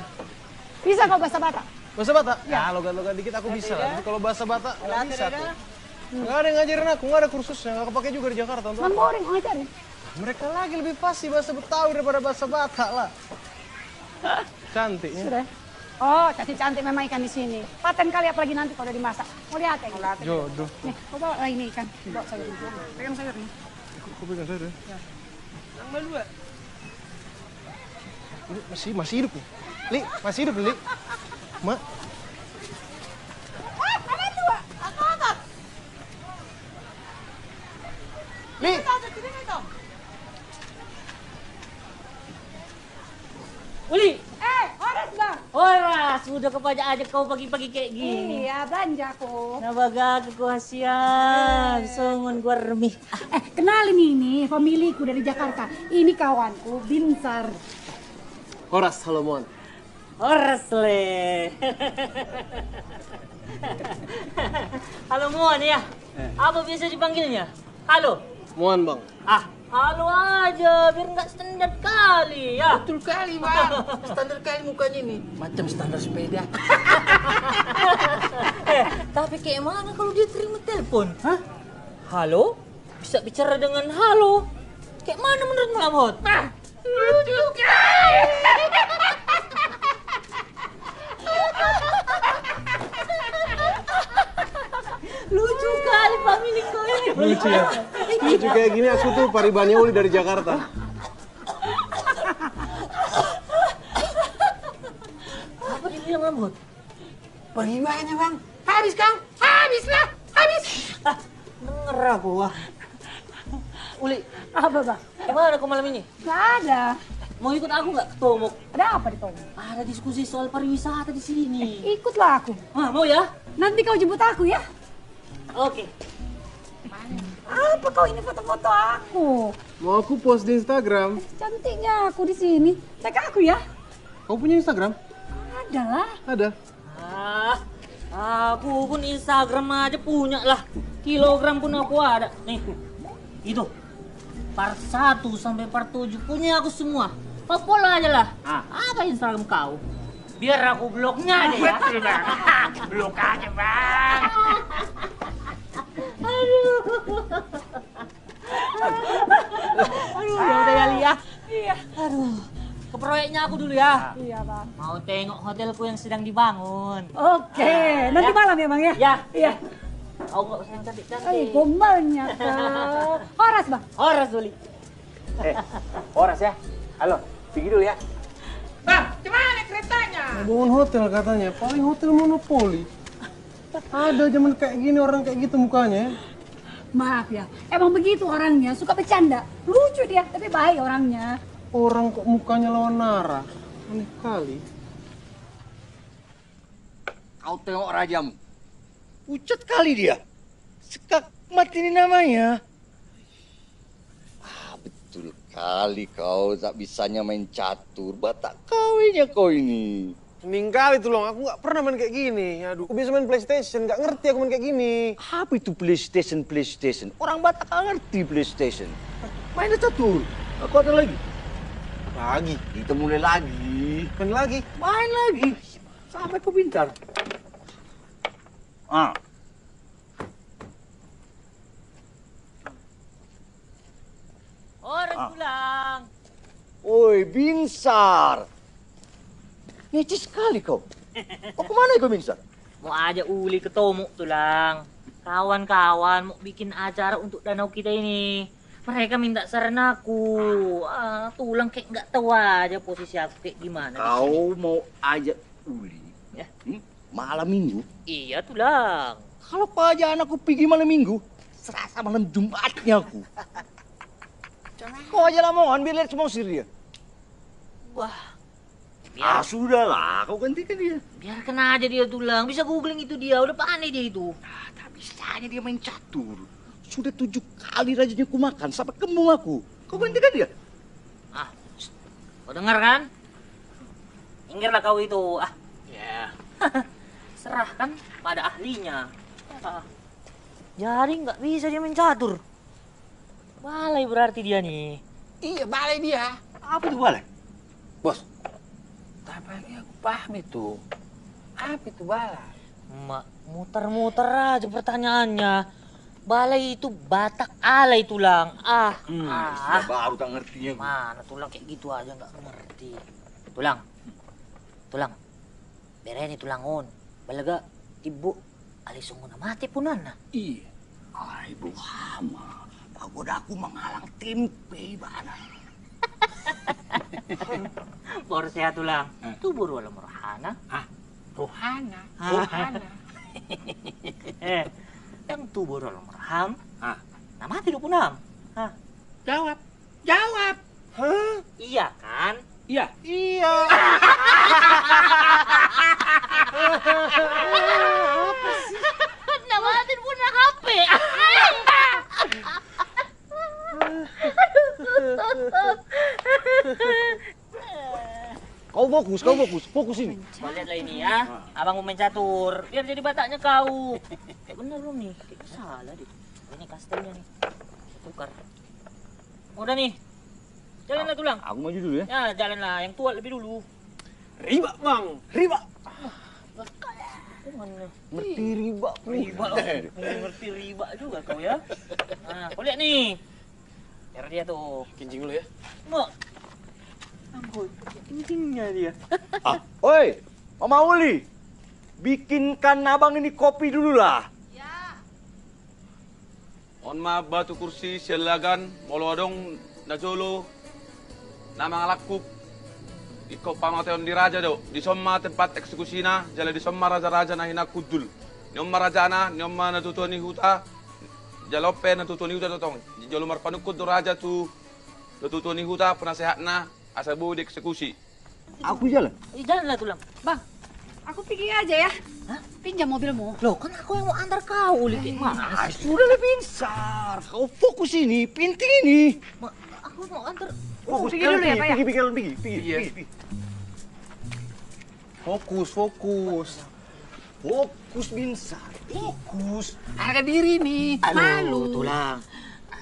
Bisa kau bahasa Batak?
Bahasa Batak? Ya, logat-logat dikit aku bisa lah. Tapi kalau bahasa Batak nggak bisa aku. Nggak ada yang ngajarin aku, nggak ada kursusnya, nggak kepake juga di Jakarta untuk apa.
boring ngajarin.
Mereka lagi lebih pasti bahasa Betawi daripada bahasa Batak lah. Cantiknya.
Sudah. Oh, cantik-cantik memang ikan di sini. Paten kali apalagi nanti kalau udah dimasak. Mau lihat ya?
Jodoh.
Nih, bawa lah ini ikan. Bawa sayur. Pegang sayurnya.
Kau pegang saya deh.
Yang kedua.
Ini masih masih hidup nih. Li, masih hidup Li. Mak,
Ada dua. Apa apa?
Li.
Uli,
Eh, Horas bang.
Horas, sudah kepada aja kau pagi-pagi kayak gini.
Iya, belanja aku.
Nabaga kekuasian, songon gua remih.
Eh, kenalin ini, familiku dari Jakarta. Ini kawanku, Binsar.
Horas Salomon.
Horas le. Halo Muan ya. Apa biasa dipanggilnya? Halo.
Muan bang.
Ah, halo aja, biar nggak standar kali ya.
Betul kali bang. Standar kali mukanya ini. Macam standar sepeda.
eh, tapi kayak mana kalau dia terima telepon? Hah? Halo? Bisa bicara dengan halo? Kayak mana menurut Malamhot? Ah, lucu kali. lucu kali family kau ini.
Lucu ya. Lucu kayak gini aku tuh paribannya Uli dari Jakarta.
Apa dibilang Malamhot?
Bagaimana bang? Habis kang? Habis lah. Habis.
Ah, denger aku wah. Uli,
Apa bang?
gimana kau malam ini?
Nggak ada.
Mau ikut aku nggak ke Tomok?
Ada apa di Tomok?
Ada diskusi soal pariwisata di sini.
Ikutlah aku.
Ah, mau ya?
Nanti kau jemput aku ya.
Oke.
Apa kau ini foto-foto aku?
Mau aku post di Instagram.
Cantiknya aku di sini. Tag aku ya.
Kau punya Instagram?
Ada lah.
Ada.
Ah, aku pun Instagram aja punya lah. Kilogram pun aku ada. Nih, itu. Part 1 sampai part 7 punya aku semua. Kau follow aja lah. Apa Instagram kau? Biar aku bloknya deh ya.
Betul, Bang. Blok aja, Bang.
Aduh, ya udah ya Lia.
Iya.
Aduh, ke proyeknya aku dulu ya.
Iya, Bang.
Mau tengok hotelku yang sedang dibangun.
Oke, nanti malam ya, Bang ya?
Ya.
Iya.
Kau nggak usah yang cantik-cantik.
gombalnya kau. Horas, Bang.
Horas, Duli.
Eh, Horas ya. Halo, pergi dulu ya.
Bang, gimana keretanya?
Mau bangun hotel katanya, paling hotel monopoli. Ada zaman kayak gini orang kayak gitu mukanya.
Maaf ya, emang begitu orangnya, suka bercanda. Lucu dia, tapi baik orangnya.
Orang kok mukanya lawan Nara. Aneh kali.
Kau tengok rajamu. Pucat kali dia. Sekak mati ini namanya. Kali kau tak bisanya main catur. Batak kawinnya kau ini.
Mending kali tuh Long, aku nggak pernah main kayak gini. Aduh, aku biasa main PlayStation, nggak ngerti aku main kayak gini.
Apa itu PlayStation, PlayStation? Orang Batak nggak ngerti PlayStation. Mainnya catur. Aku ada lagi.
Lagi?
Kita mulai lagi.
Main lagi?
Main lagi. Sampai kau pintar. Ah.
Horas
Ah.
pulang.
Oi, Binsar. Necis sekali kau. Kau ke mana kau, Binsar?
Mau ajak Uli ke Tomok tulang. Kawan-kawan mau bikin acara untuk danau kita ini. Mereka minta saran aku. Ah, tulang kayak nggak tahu aja posisi aku kayak gimana.
Kau mau ajak Uli
Ya.
hmm? malam minggu?
Iya tulang.
Kalau kau ajak anakku pergi malam minggu, serasa malam Jumatnya aku. Kau aja lamongan biar lihat semua sir dia.
Wah.
Ah, sudahlah, kau gantikan dia.
Biarkan aja dia tulang. Bisa googling itu dia. Udah pandai dia itu.
Tak bisanya dia main catur. Sudah tujuh kali rajanya ku makan sampai kembung aku. Kau gantikan dia.
Kau dengar kan? Minggirlah kau itu. Ah.
Ya.
Serahkan pada ahlinya. Ah. Jadi nggak bisa dia main catur. Balai berarti dia nih.
Iya, balai dia.
Apa itu balai?
Bos. Tapi aku paham itu. Apa itu balai?
Mak, muter-muter aja pertanyaannya. Balai itu Batak alay tulang. Ah,
Hmm,
ah.
baru tak ngertinya.
Mana tulang kayak gitu aja nggak ngerti. Tulang, tulang. Bereni tulangon. Balaga ibu na mati punana.
Iya. Ay, Bu Hama. Aku aku menghalang tempe bana.
Baru sehat tulang. Tubur wala rohana.
Ah, rohana.
Ah.
Rohana.
Eh, yang tubur wala merham.
Ah.
Mati do punam. Hah?
Jawab. Jawab.
Hah? Iya kan?
Iya.
Iya.
Nah mati pun HP.
Kau fokus, kau fokus, fokus ini.
Lihatlah ini ya, abang mau main catur, biar jadi bataknya kau. Bener belum nih? Kayak salah deh. Ini kastelnya nih, tukar. Udah nih, jalanlah tulang.
Aku maju dulu ya.
Ya, jalanlah. Yang tua lebih dulu.
Riba, Bang.
Riba. Ngerti riba.
Riba. Ngerti riba juga kau ya. Nah, kau lihat nih. Biar dia tuh.
Kincing dulu ya.
Mak. Ampun, kencingnya dia.
Ah, oi, Mama Uli. Bikinkan abang ini kopi dulu lah.
On ma batu kursi silagan molodong na jolo na mga lakkup ikaw pangoteon di raja do di somma tempat eksekusi na jala di somma raja-raja na hinakudul ni omma raja na ni omma natuto ni huta jalope natuto ni huta totong di jolo marpanukud do raja tu natuto ni huta penasehat na asal bawa dieksekusi.
Aku jalan.
Eh, jalanlah tulang.
Bang, aku pergi aja ya. Pinjam mobilmu.
Loh, kan aku yang mau antar kau, Uli. Kayak mana?
Ah, sudah lebih besar. Kau fokus ini, penting ini.
Aku mau antar.
Fokus,
pergi
kalian
dulu ya,
pergi,
Pak, ya?
Pergi, pergi, pergi, pergi,
Iya.
pergi, pergi.
Fokus, fokus.
Fokus, Binsar. Fokus. Harga diri nih.
Aduh, tulang.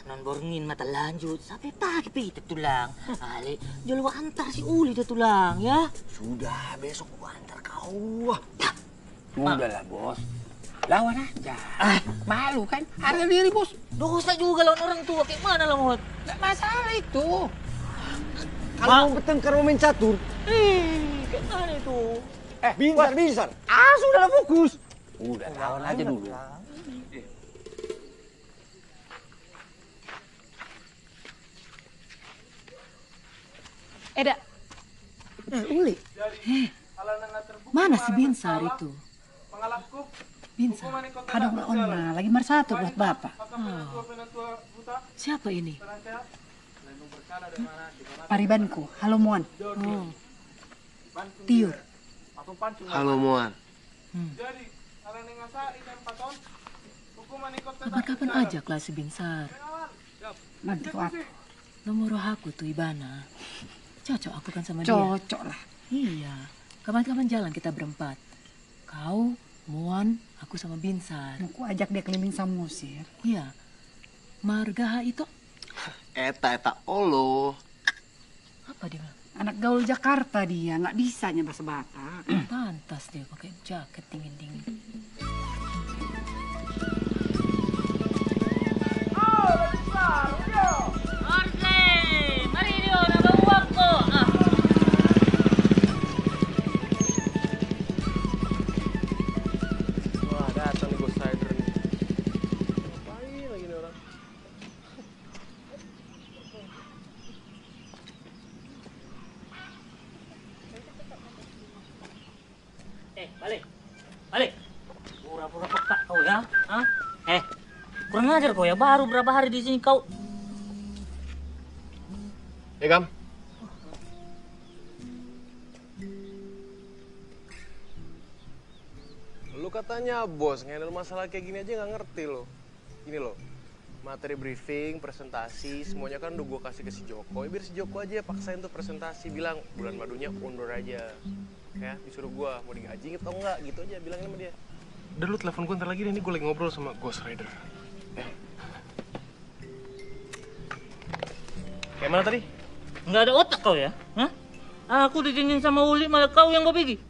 Non borngin mata lanjut sampai pagi pita tulang. Ale, jual antar si Uli dah tulang ya.
Sudah, besok gua antar kau. Sudahlah, bos. Lawan aja.
Ah.
Malu kan? Harga diri, bos.
Dosa juga lawan orang tua kayak mana lah Mot?
Nggak masalah itu. Kalau mau bertengkar mau main catur.
Eh, kayak mana itu?
Eh, binsar, binsar. Ah, sudahlah fokus. Udah, lawan aja dulu.
Eda.
Eh, Uli. Eh, mana si Binsar itu? Binsar, ada onna lagi satu buat bapak. Oh. Siapa ini? Paribanku, halo Muan. Oh. Tiur.
Halo Moan.
Kapan-kapan ajak lah si Binsar.
Aku.
Nomor aku tuh Ibana. Cocok aku kan sama dia.
Cocok lah.
Iya. Kapan-kapan jalan kita berempat. Kau, Muan, aku sama Binsar.
Mau ku ajak dia keliling Samosir.
Iya. Margaha itu
Eta, eta, olo.
apa dia bilang?
Anak gaul Jakarta dia, nggak bisa bahasa Batak.
Pantas dia pakai jaket dingin-dingin.
Orse, ajar kau ya. Baru berapa hari di sini kau.
Eh, Kam. Lu katanya bos, ngendel masalah kayak gini aja nggak ngerti lo. Gini loh, materi briefing, presentasi, semuanya kan udah gue kasih ke si Joko. Ya biar si Joko aja paksain tuh presentasi, bilang bulan madunya undur aja. Ya, disuruh gue mau digaji atau enggak, gitu aja bilangin sama dia. Udah lu telepon gue ntar lagi deh, ini gue lagi ngobrol sama Ghost Rider. Kayak mana tadi?
Nggak ada otak kau ya? Hah? Aku dijanjiin sama Uli malah kau yang mau pergi.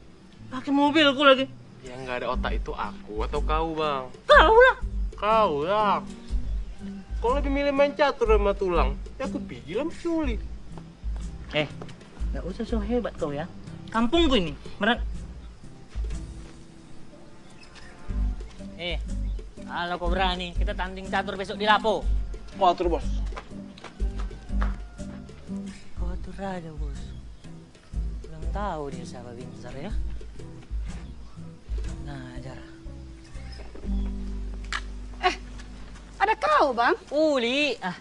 Pakai mobil aku lagi.
Yang nggak ada otak itu aku atau kau bang?
Kau lah.
Kau lah. Kalau lebih milih main catur sama tulang, ya aku pergi lah Uli.
Eh, nggak usah so hebat kau ya. Kampungku ini. Meran... Eh, kalau kau berani, kita tanding catur besok di Lapo.
Catur bos.
Kau atur aja bos. Belum tahu dia siapa Binsar ya. Nah, ajar.
Ada kau, Bang?
Uli, ah.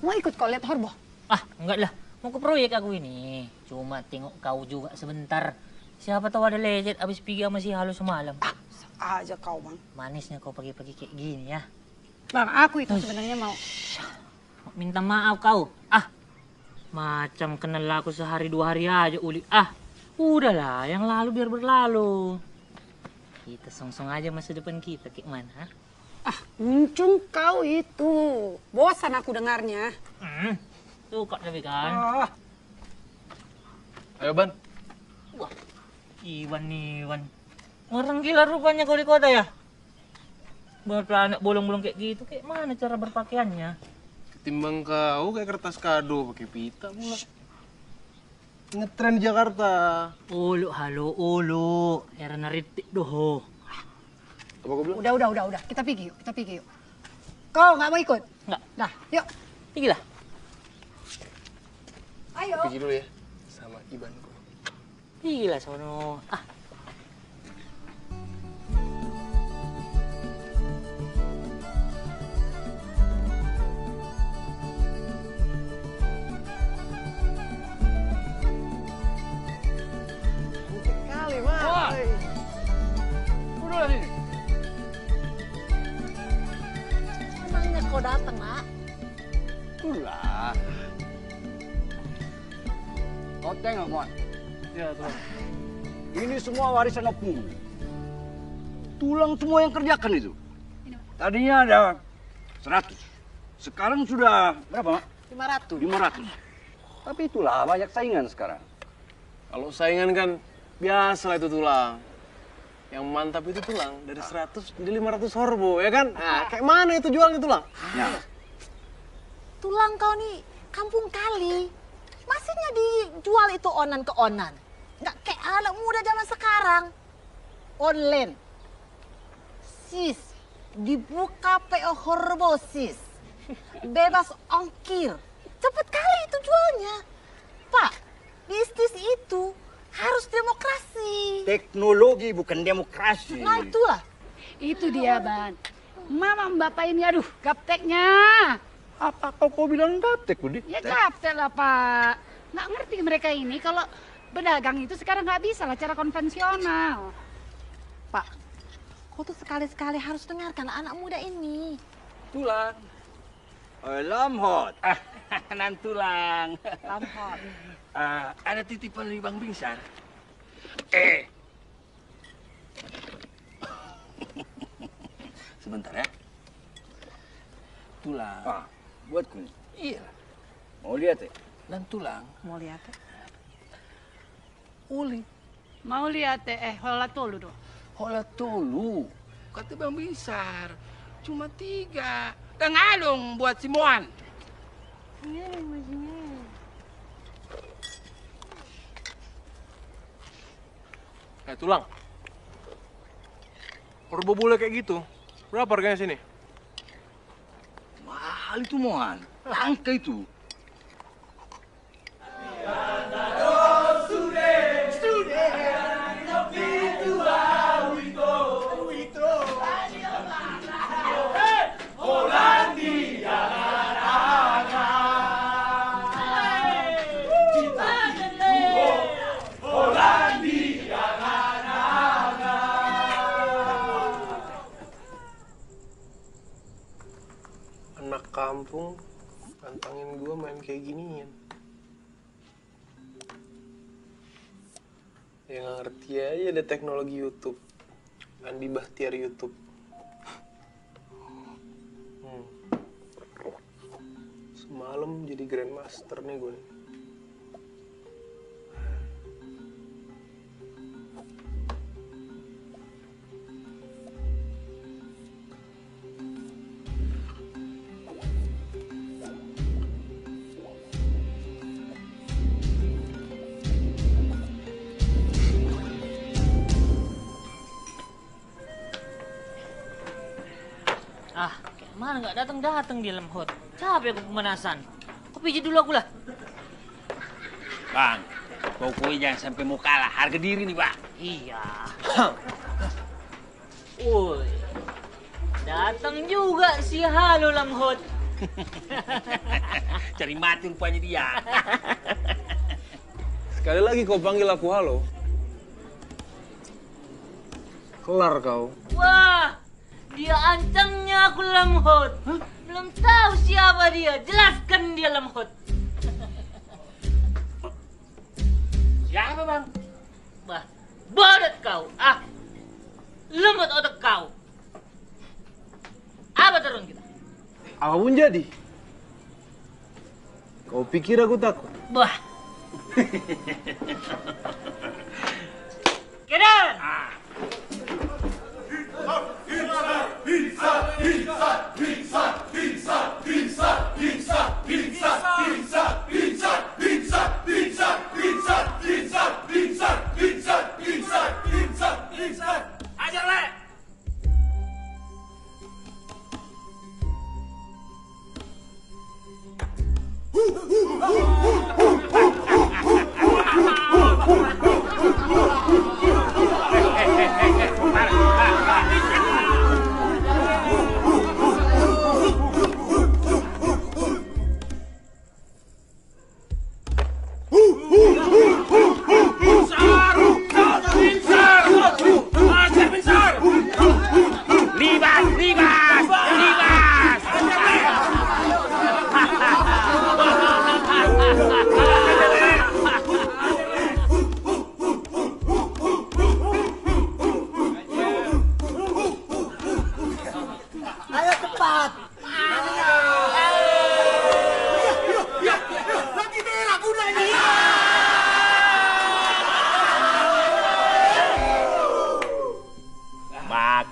Mau ikut kau lihat Horbo?
Ah, enggak lah. Mau ke proyek aku ini. Cuma tengok kau juga sebentar. Siapa tahu ada lecet abis pergi sama si Halo semalam. Ah,
Aja kau, Bang.
manisnya kau pagi-pagi kayak gini ya.
Bang, aku itu sebenarnya mau
Minta maaf kau. Ah, macam kenal aku sehari dua hari aja Uli. Ah, udahlah. Yang lalu biar berlalu. Kita song-song aja masa depan kita kayak mana? ha?
Muncung kau itu. Bosan aku dengarnya.
Hmm, suka tapi kan.
Ah.
Ayo ban.
Wah, Iwan nih, Iwan. Orang gila rupanya kau di kota ya? Berkelana bolong-bolong kayak gitu, kayak mana cara berpakaiannya?
Ketimbang kau kayak kertas kado pakai pita pula. Ngetren di Jakarta.
Ulu, halo, ulu. Era naritik doh.
Apa gue bilang?
Udah, udah, udah, udah. Kita pergi yuk, kita pergi yuk. Kau nggak mau ikut?
Nggak.
Dah, yuk.
Pergi lah.
Ayo.
Pergi dulu ya sama Ibanku.
Pergi lah sono. Ah,
Boa! Udah nih. Emangnya kau datang, nak? Ulah. Kau tengok, Mon.
Ya, tuh.
Ini semua warisan opung. Tulang semua yang kerjakan itu. Tadinya ada 100. Sekarang sudah berapa, Mak?
500.
500. Tapi itulah banyak saingan sekarang.
Kalau saingan kan biasa lah itu tulang. Yang mantap itu tulang dari 100 jadi 500 horbo ya kan? Nah, kayak mana itu jualnya tulang?
Ya.
Tulang kau nih kampung kali. Masihnya dijual itu onan ke onan. Nggak kayak anak muda zaman sekarang. Online. Sis, dibuka PO Horbo sis. Bebas ongkir. Cepet kali itu jualnya. Pak, bisnis itu harus demokrasi.
Teknologi bukan demokrasi.
Nah itulah.
Itu dia, Ban. Mama bapak ini, aduh, gapteknya.
Apa kau kau bilang gaptek, Budi?
Ya gaptek lah, Pak. Nggak ngerti mereka ini kalau berdagang itu sekarang nggak bisa lah cara konvensional.
Pak, kau tuh sekali-sekali harus dengarkan anak muda ini.
Tulang. Oh, lamhot.
Ah, nan tulang.
Lamhot.
Ah, ada titipan dari Bang Binsar. Eh. Sebentar ya. Tulang.
Ah, buatku.
Iya.
Mau lihat ya?
Dan tulang.
Mau lihat ya?
Uli.
Mau lihat eh, eh hola tolu dong.
Hola tolu. Kata Bang Binsar. Cuma tiga. Dan alung buat si
Eh tulang. Horbo bule kayak gitu. Berapa harganya sini?
Mahal itu, Mohan. Langka itu.
Teknologi YouTube. Andi Bahtiar YouTube. Hmm. Semalam jadi Grandmaster nih gue.
Kayak mana nggak datang datang dia lemhot. Capek aku pemanasan. Kau pijit dulu aku lah.
Bang, pokoknya jangan sampai mau kalah. Harga diri nih, Pak.
Iya. Woi, datang juga si Halo Lamhot.
Cari mati rupanya dia.
Sekali lagi kau panggil aku halo. Kelar kau.
Wah, dia ancamnya aku Lamhot. Belum tahu siapa dia. Jelaskan dia Lamhot.
Siapa, Bang?
Bah, bodoh kau. Ah, lemot otak kau. Apa turun kita?
Apa pun jadi. Kau pikir aku takut?
Bah.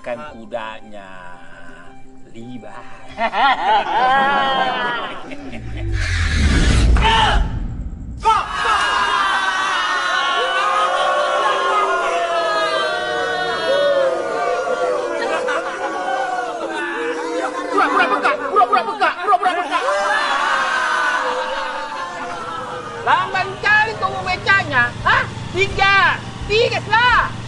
bukan kudanya. Liba.
Pura-pura peka, pura-pura peka, pura-pura peka. Lamban kali kau mau becanya, hah? Tiga, tiga lah.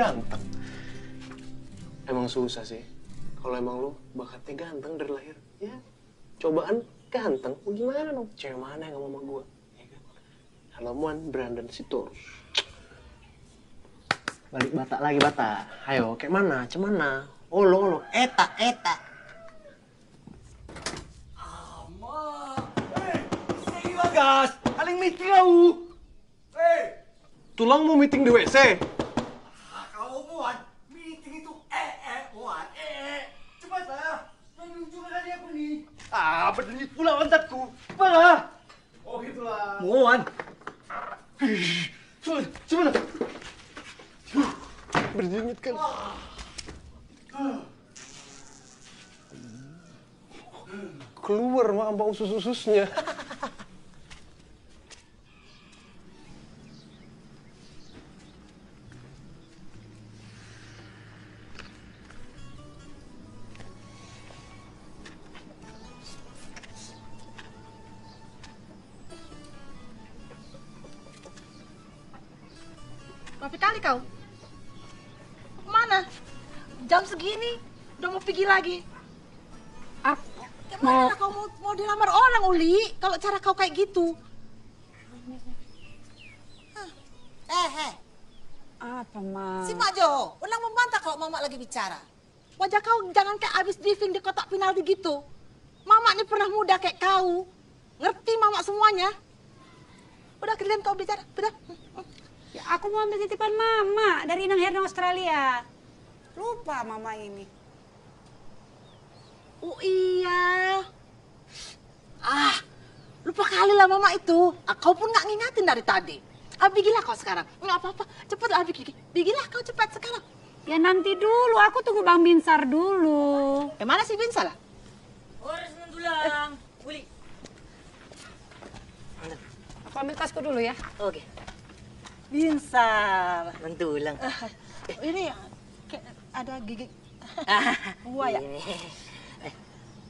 Ganteng. Emang susah sih. Kalau emang lu bakatnya ganteng dari lahir, ya cobaan ganteng. Mau gimana dong? Cewek mana yang mau sama gua? Ya kan? Brandon Sitorus. Balik bata lagi bata. Ayo, kayak mana? Cemana? Olo, olo. Eta, eta.
Gas, paling meeting kau.
Tulang mau meeting di WC.
Kau muat, meeting itu eh eh muat eh eh. Cepat lah, menunjukkan tadi aku nih. Ah, berdiri pula pantatku. Cepat Oh gitulah. Muat. Cepat, cepat.
Berjingit kan. Keluar mah usus-ususnya.
Berapa kali kau? Mana? Jam segini udah mau pergi lagi. Gimana kau mau, mau dilamar orang, Uli? Kalau cara kau kayak gitu. Hah. Eh, eh.
Apa, Ma?
Si Mak Jo, ulang membantah kalau Mama lagi bicara. Wajah kau jangan kayak abis briefing di kotak penalti gitu. Mama ini pernah muda kayak kau. Ngerti Mama semuanya. Udah kalian kau bicara, udah.
Ya, aku mau ambil titipan Mama dari Inang Herna Australia. Lupa Mama ini.
Oh iya. Ah, lupa kali lah Mama itu. Ah, Kau pun nggak ngingatin dari tadi. Ah, bigilah kau sekarang. Nggak apa-apa. Cepat ah, Bigi. Bigilah kau cepat sekarang.
Ya nanti dulu, aku tunggu Bang Binsar dulu.
Eh, mana si Binsar lah?
Horas mendulang. Uli.
Aku ambil tasku dulu ya.
Oke.
Binsar.
Mendulang.
Ini kayak ada gigi buaya.
Ini. Eh,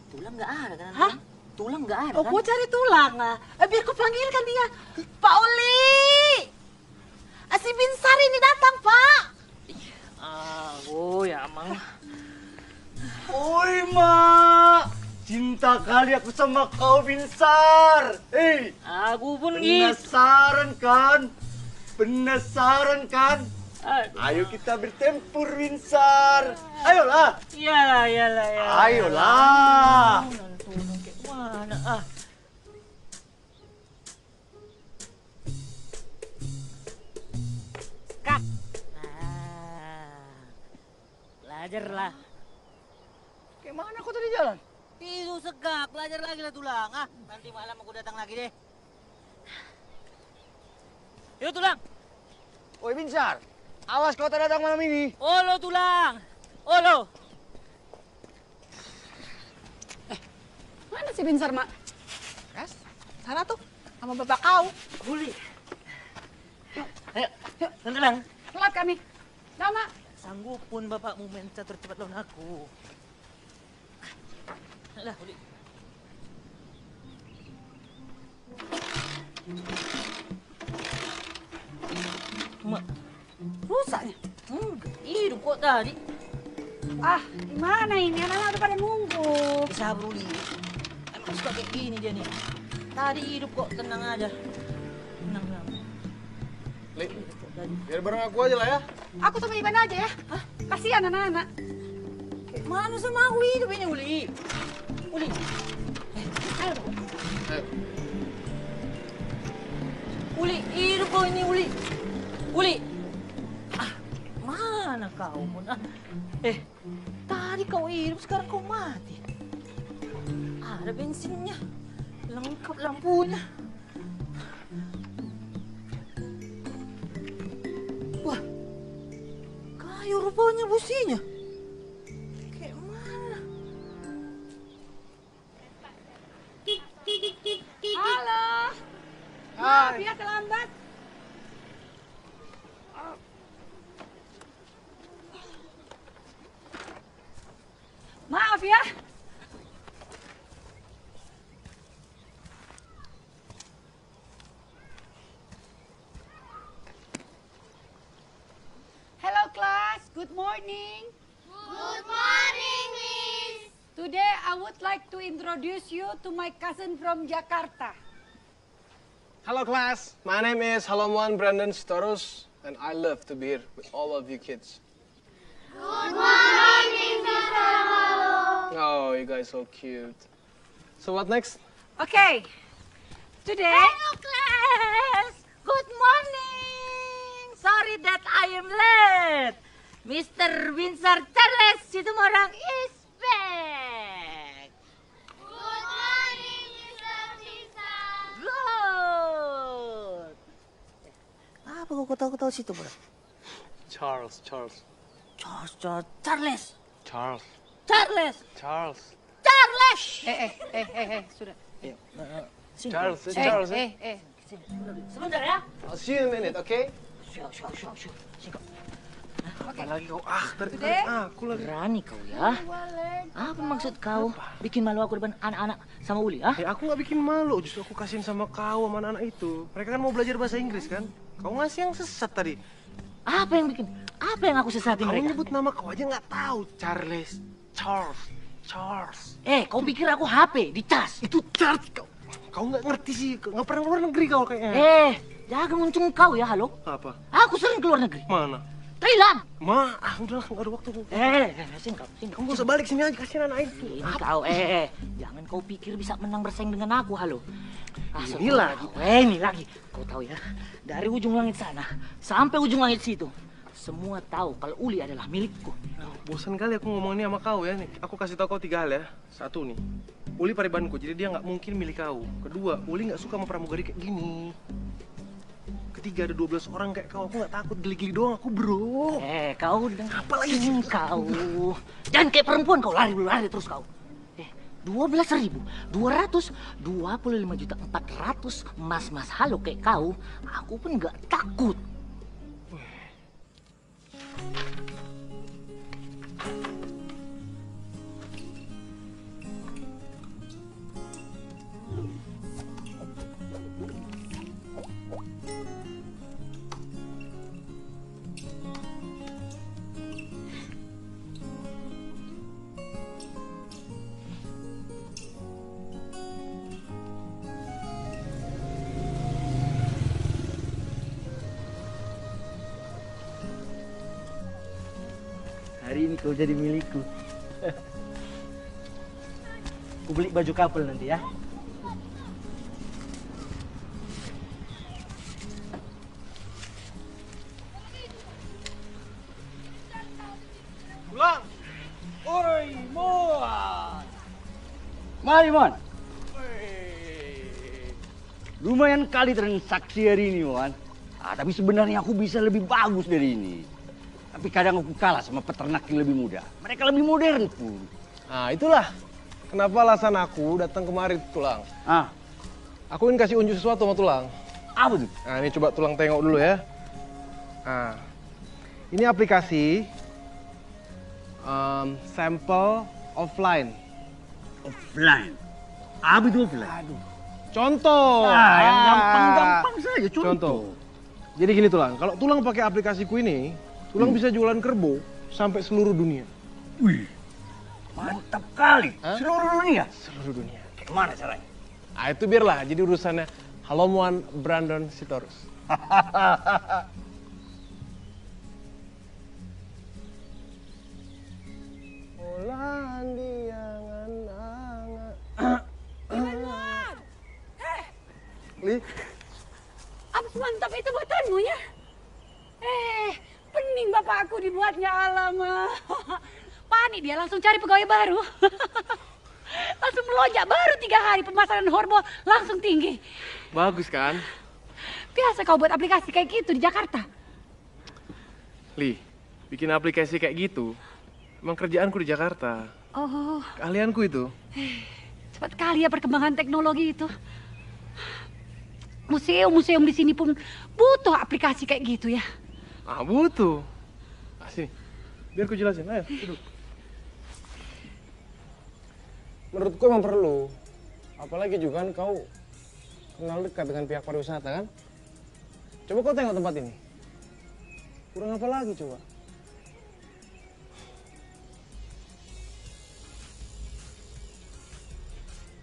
tulang nggak ada kan?
Hah?
Tulang nggak ada
Oh,
kan?
gua cari tulang. ah. Eh, biar ku panggilkan dia. Pak Oli! Ah, si Binsar ini datang, Pak.
Ah, oh ya emang.
Oi, Mak. Cinta kali aku sama kau, Binsar. Hei,
Aku pun gitu.
penasaran kan? Penasaran kan? Ayo kita bertempur, Binsar. Ayolah.
Iyalah, iyalah, iyalah.
Ayolah.
Mana ah? Kak. Nah. Belajarlah.
Kayak mana kau tadi jalan?
Itu segak, belajar lagi lah tulang. Ah, nanti malam aku datang lagi deh. Yuk tulang.
Oi, Binsar. Awas kau tak datang malam ini.
Olo tulang. Olo.
Mana si Binsar, Mak?
Yes. Sana tuh, sama bapak kau.
Uli. Ayo, yuk, tulang.
Telat kami. Dah, Mak.
Sanggup pun bapakmu main catur cepat lawan aku. Lah, Uli. Mak,
Rusaknya.
enggak. Hidup kok tadi.
Ah, gimana ini? Anak-anak udah pada nunggu.
Sabar Uli. Emang suka kayak gini dia nih. Tadi hidup kok, tenang aja. Tenang, tenang.
Li, biar bareng aku aja lah ya.
Aku sama Iban aja ya. Hah? Kasihan anak-anak.
Mana sama aku hidup ini, Uli? Uli. Eh, Uli, hidup kau ini Uli. Uli. Ah, mana kau pun? Ah, eh, tadi kau hidup, sekarang kau mati. Ada bensinnya, lengkap lampunya. Wah, kayu rupanya businya. Kayak mana?
Halo. Maaf ya terlambat. Maaf ya. Hello class, good morning.
Good morning, Miss.
Today I would like to introduce you to my cousin from Jakarta.
Hello class, my name is Halomuan Brandon Storus and I love to be here with all of you kids.
Good morning, Mr. Halo.
Oh, you guys so cute. So what next?
Okay. Today.
Hello class. Good morning. Sorry that I am late. Mr. Winsor Charles Situmorang is back.
Good morning, Mr. Tisa.
Good. Apa kau ketawa-ketawa situ?
Charles, Charles,
Charles, Charles, Charles,
Charles,
Charles,
Charles.
Charles.
Eh, eh, eh, eh, eh, sudah.
Charles,
Eh,
Charles.
eh, eh.
Sebentar ya.
I'll see you in a minute, okay?
Siap, siap, siap, siap. Siap.
Apalagi kau ah, tarik aku lagi.
Berani kau ya. Apa maksud kau? Bikin malu aku depan anak-anak sama Uli, ah?
Eh, aku nggak bikin malu, justru aku kasihin sama kau sama anak-anak itu. Mereka kan mau belajar bahasa Inggris kan? Kau ngasih yang sesat tadi.
Apa yang bikin? Apa yang aku sesatin
Kau
mereka?
nyebut nama kau aja nggak tahu. Charles, Charles, Charles.
Eh, kau pikir aku HP dicas?
Itu Charles kau. Kau nggak ngerti sih, nggak pernah keluar negeri kau kayaknya.
Eh, jangan muncung kau ya, halo.
Apa?
Aku sering keluar negeri.
Mana?
Thailand.
Ma, ah udah nggak ada waktu.
Eh, eh, sini kau, sini.
Kamu usah balik sini aja kasihan anak itu.
Ini kau, eh, eh, jangan kau pikir bisa menang bersaing dengan aku, halo. Ah,
Ini lagi.
Eh, ini lagi. Kau tahu ya, dari ujung langit sana sampai ujung langit situ, semua tahu kalau Uli adalah milikku.
Bosan kali aku ngomong ini sama kau ya nih. Aku kasih tahu kau tiga hal ya. Satu nih, Uli paribanku, jadi dia nggak mungkin milik kau. Kedua, Uli nggak suka sama pramugari kayak gini. Ketiga, ada 12 orang kayak kau. Aku nggak takut geli-geli doang, aku bro.
Eh, kau dengan apa lagi kau? Jangan kayak perempuan kau lari lari terus kau. Eh, dua belas ribu, dua ratus, dua puluh lima juta empat ratus mas mas halo kayak kau, aku pun nggak takut.
Thank you. Kau jadi milikku. Ku beli baju couple nanti ya.
Pulang.
Oi, Moan. Mari, Mon. Lumayan kali transaksi hari ini, Wan. Ah, tapi sebenarnya aku bisa lebih bagus dari ini. Tapi kadang aku kalah sama peternak yang lebih muda. Mereka lebih modern pun.
Nah, itulah kenapa alasan aku datang kemari tulang.
Ah,
Aku ingin kasih unjuk sesuatu sama tulang.
apa tuh?
Nah, ini coba tulang tengok dulu ya. Nah, ini aplikasi um, sampel offline.
Offline? Apa itu offline?
Aduh. Contoh.
Ah, yang
Ah.
gampang-gampang saja, contoh.
Jadi gini tulang, kalau tulang pakai aplikasiku ini, Tulang hmm. bisa jualan kerbau sampai seluruh dunia.
Wih, mantap kali. Hah? Seluruh dunia?
Seluruh dunia.
Gimana caranya?
Ah itu biarlah, jadi urusannya Halomuan Brandon Sitorus. Polandia. Eh! Li. Apa mantap itu buatanmu ya? Eh, Hollandia ngan anga.
Alamak. Panik dia langsung cari pegawai baru. langsung melonjak baru tiga hari pemasaran hormo langsung tinggi.
Bagus kan?
Biasa kau buat aplikasi kayak gitu di Jakarta.
Li, bikin aplikasi kayak gitu. Emang kerjaanku di Jakarta.
Oh,
Keahlianku itu.
cepat kali ya perkembangan teknologi itu. Museum-museum di sini pun butuh aplikasi kayak gitu ya.
Ah, butuh. Ah, sini. Biar ku jelasin. Ayo, duduk. Menurutku emang perlu. Apalagi juga kan kau kenal dekat dengan pihak pariwisata kan? Coba kau tengok tempat ini. Kurang apa lagi coba?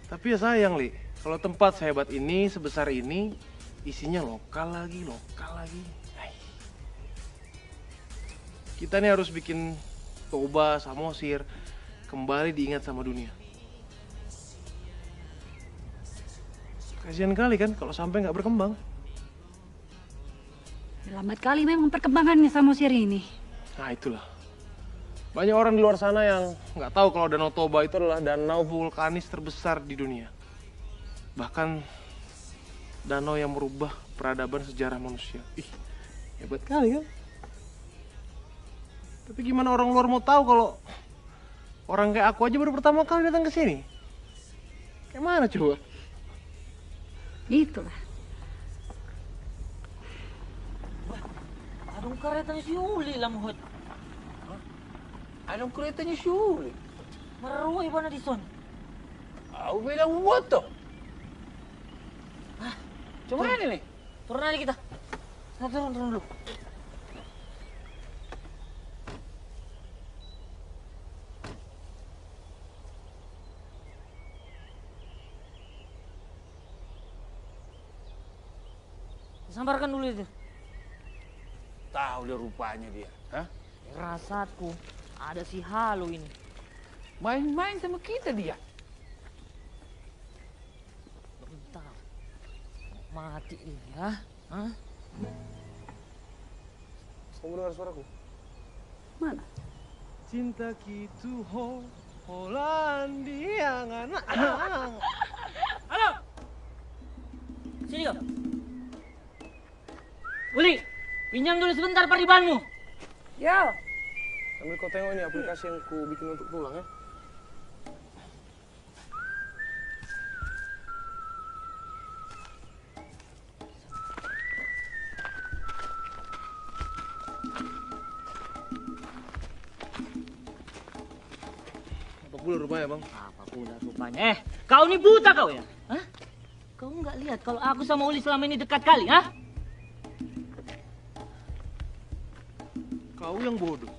Tapi ya sayang, Li. Kalau tempat sehebat ini, sebesar ini, isinya lokal lagi, lokal lagi. Kita nih harus bikin Toba, Samosir, kembali diingat sama dunia. Kasihan kali kan kalau sampai nggak berkembang.
Lambat kali memang perkembangannya Samosir ini.
Nah itulah. Banyak orang di luar sana yang nggak tahu kalau Danau Toba itu adalah danau vulkanis terbesar di dunia. Bahkan danau yang merubah peradaban sejarah manusia. Ih, hebat kali kan? Tapi gimana orang luar mau tahu kalau orang kayak aku aja baru pertama kali datang ke sini? Kayak mana coba?
Itulah.
Adong karetanya si Uli lah muhut.
Anong keretanya si Uli?
Ba na di son?
Aku bilang buat tuh.
Cuma ini nih. Turun aja kita. Nah, turun, turun dulu. Sambarkan dulu itu.
Tahu dia rupanya dia. Hah?
Rasaku ada si Halo ini.
Main-main sama kita dia.
Bentar. Mati dia. Hah?
Kamu dengar suaraku?
Mana?
Cinta gitu ho Hollandia ngana.
Halo. Sini kau. Uli, pinjam dulu sebentar paribanmu.
Yo.
Sambil kau tengok ini aplikasi yang ku bikin untuk tulang ya. Apa pula rupanya bang?
Apa pula rupanya? Eh, kau ini buta kau ya? Hah? Kau nggak lihat kalau aku sama Uli selama ini dekat kali, hah?
Yang bodoh.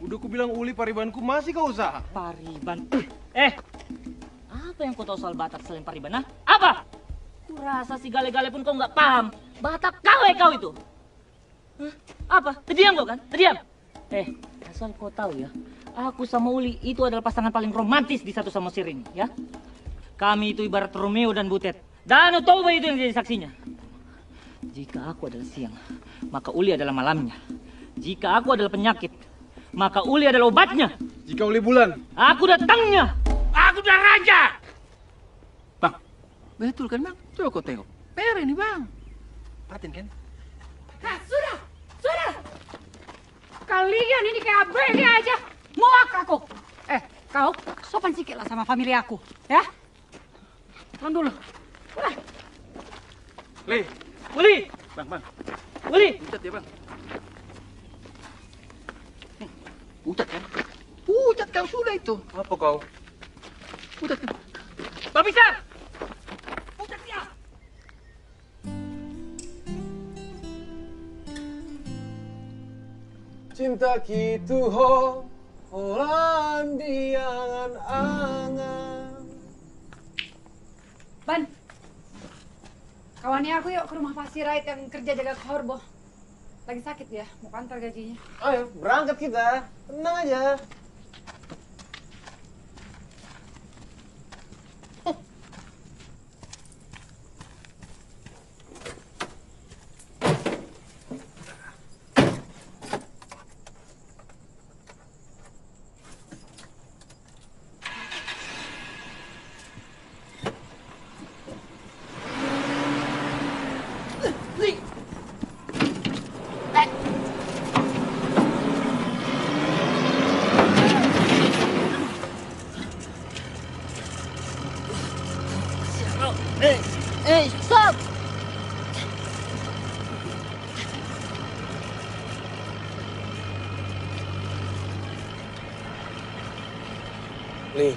Udah ku bilang Uli paribanku masih kau usaha.
Pariban. Eh, apa yang kau tahu soal Batak selain Pariban, hah? Apa? Ku rasa si gale-gale pun kau nggak paham. Batak kau kau itu. Hah? Apa? Terdiam kau kan? Terdiam. Eh, asal kau tahu ya, aku sama Uli itu adalah pasangan paling romantis di satu sama Siring, ya. Kami itu ibarat Romeo dan Butet. Dan Toba itu yang jadi saksinya. Jika aku adalah siang, maka Uli adalah malamnya. Jika aku adalah penyakit, maka Uli adalah obatnya.
Jika Uli bulan,
aku datangnya.
Aku udah raja.
Bang, betul kan bang? Coba kau tengok. Per ini bang. Patin kan?
Hah, sudah, sudah. Kalian ini kayak ABG aja. Muak aku. Eh, kau sopan sikit lah sama famili aku, ya? Turun dulu.
Li,
Uli,
Bang, bang.
Uli.
Pucat ya bang. Pucat kan? Pucat kau sudah itu.
apa kau?
Pucat kan?
Babi Sar!
Cinta gitu ho Hollandia angan
Ban. Kawannya aku yuk ke rumah Pak Sirait yang kerja jaga korbo. Lagi sakit ya, mau kantor gajinya.
Ayo, berangkat kita. Tenang aja.
Eh, stop!
Nih.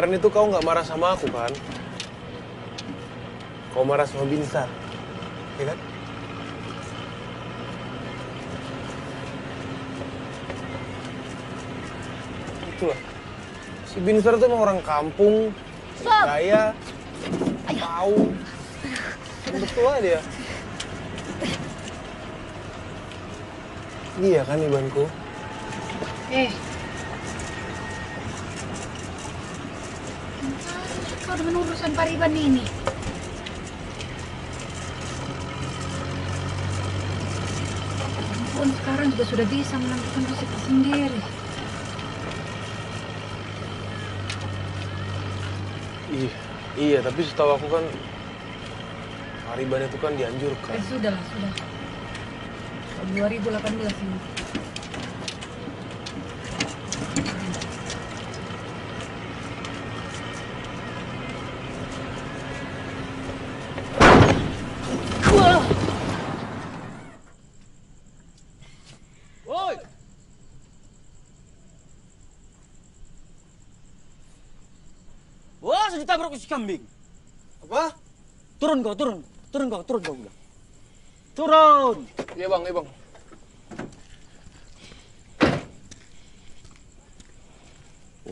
Kemarin itu kau nggak marah sama aku kan? Kau marah sama Binsar, ya kan? Itulah. Si Binsar itu emang orang kampung, kaya, tahu. Betul aja dia. Iya kan Ibanku?
Eh. Dengan urusan Pariban ini. Pun sekarang juga sudah bisa menentukan resiko sendiri.
Iya, iya tapi setahu aku kan Pariban itu kan dianjurkan.
Eh, sudah sudah. Tahun 2018 ini.
Woi!
Wah, sudah tabrak si kambing.
Apa?
Turun kau, turun. Turun kau, turun kau. Turun.
Iya bang, iya bang.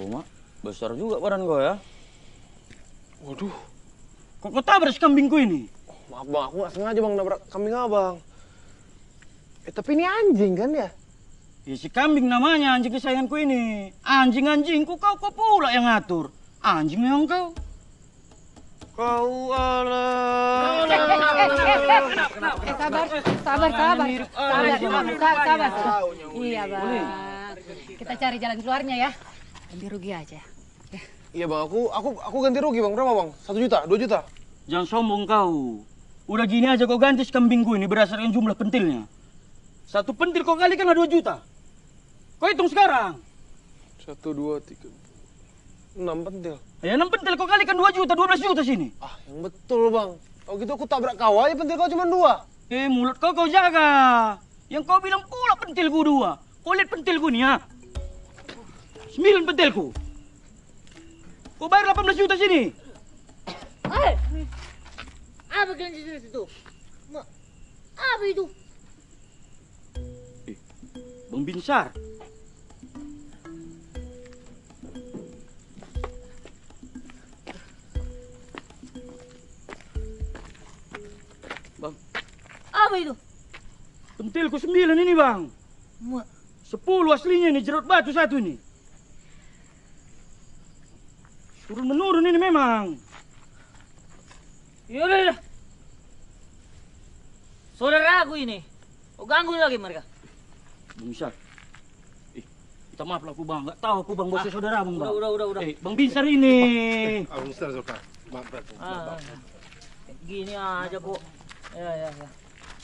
Oh, mak. Besar juga badan kau ya.
Waduh.
Kok kau tabrak si kambingku ini?
Maaf bang, aku nggak sengaja bang nabrak kambing abang. Eh tapi ini anjing kan ya?
Ya si kambing namanya anjing kesayanganku ini. Anjing-anjingku kau kau pula yang ngatur. Anjing memang kau.
Kau ala.
Eh, sabar, sabar, sabar. Sabar, sabar, sabar. Iya, Bang. Kita cari jalan keluarnya ya. Ganti rugi aja.
Iya bang, aku aku aku ganti rugi bang. Berapa bang? Satu juta, dua juta.
Jangan sombong kau. Udah gini aja kau ganti kambingku ini berdasarkan jumlah pentilnya. Satu pentil kau kalikan dua juta. Kau hitung sekarang.
Satu, dua, tiga, enam pentil.
Ya enam pentil kau kalikan dua juta, dua belas juta sini.
Ah, yang betul bang. Kalau gitu aku tabrak kau aja pentil kau cuma dua.
Eh, mulut kau kau jaga. Yang kau bilang pula pentilku dua. Kau lihat pentilku nih ya. Sembilan pentilku. Kau bayar 18 juta sini.
Eh, apa kalian di situ? Ma, apa itu?
Bang Binsar.
Apa itu?
pentilku sembilan ini bang.
Ma,
Sepuluh aslinya nih, jerut batu satu nih. Turun menurun ini memang.
yaudah. Saudara aku ini. Kau ganggu lagi mereka.
Bang Binsar. Eh, minta maaf lah aku bang, nggak tahu aku bang bosnya saudara bang.
Udah,
Bang.
udah, udah, udah.
Eh, bang Binsar ini.
Abang Ustaz Zoka. Maaf, maaf,
Ah, gini aja kok. Ya, ya, ya.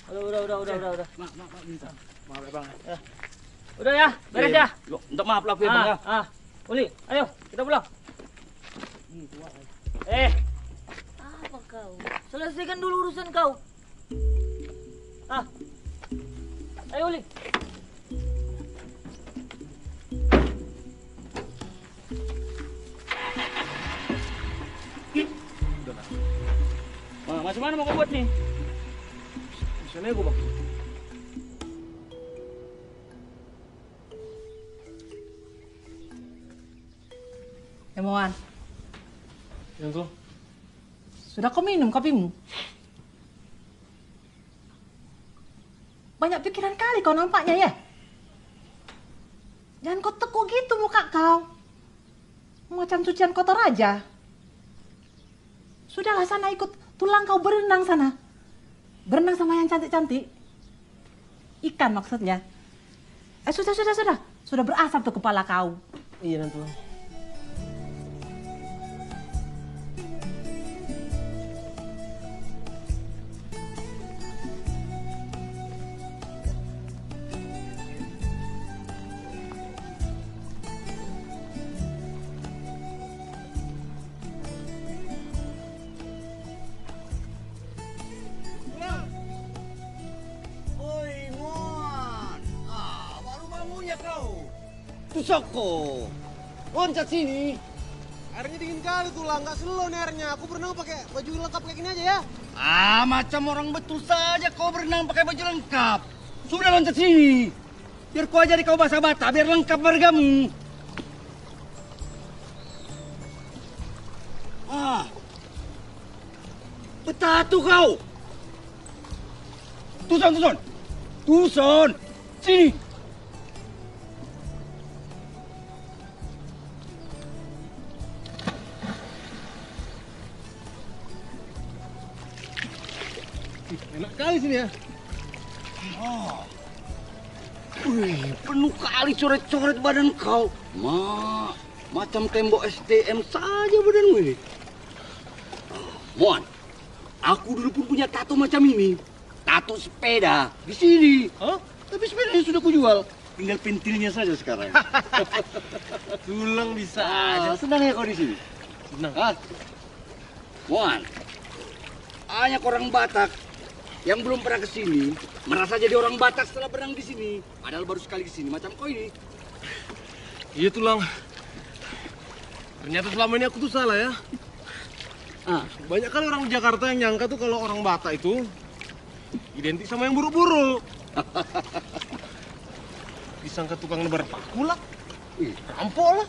Udah, udah, udah, udah, udah, udah.
Maaf, maaf, maaf, Binsar. Maaf ya bang.
Ya. Udah ya, beres
Eh,
ya.
Loh, minta maaf lah ya bang ya.
Ah, ah. Uli, ayo, kita pulang. Eh. Apa kau? Selesaikan dulu urusan kau. Ah. Ayo, Uli.
Bang, macam mana mau kau buat nih?
Bisa nego bang.
Emoan,
Yang tuh.
sudah kau minum kopimu? Banyak pikiran kali kau nampaknya ya. Jangan kau tekuk gitu muka kau. Macam cucian kotor aja. Sudahlah sana ikut tulang kau berenang sana. Berenang sama yang cantik-cantik. Ikan maksudnya. Eh sudah, sudah, sudah. Sudah berasap tuh kepala kau.
Iya nanti
Tusoko. Loncat sini.
Airnya dingin kali tuh lah, nggak slow nih airnya. Aku berenang pakai baju lengkap kayak gini aja ya.
Ah, macam orang betul saja kau berenang pakai baju lengkap. Sudah loncat sini. Biar kau ajari kau bahasa Batak, biar lengkap margamu. Ah. Betatu kau. Tuson, Tuson. Tuson. Sini.
Ya.
Oh. Wih, penuh kali coret-coret badan kau. Ma, macam tembok STM saja badanmu ini. Ah, Mon, aku dulu pun punya tato macam ini. Tato sepeda di sini. Hah? Tapi sepedanya sudah kujual. Tinggal pentilnya saja sekarang.
Tulang bisa
Ah, senang ya kau di sini?
Senang.
Hah? Mon, hanya orang Batak yang belum pernah ke sini merasa jadi orang Batak setelah berenang di sini. Padahal baru sekali ke sini macam kau ini.
Iya tulang. Ternyata selama ini aku tuh salah ya.
Ah.
Banyak kali orang Jakarta yang nyangka tuh kalau orang Batak itu identik sama yang buruk-buruk. Disangka tukang nebar paku lah, rampok lah,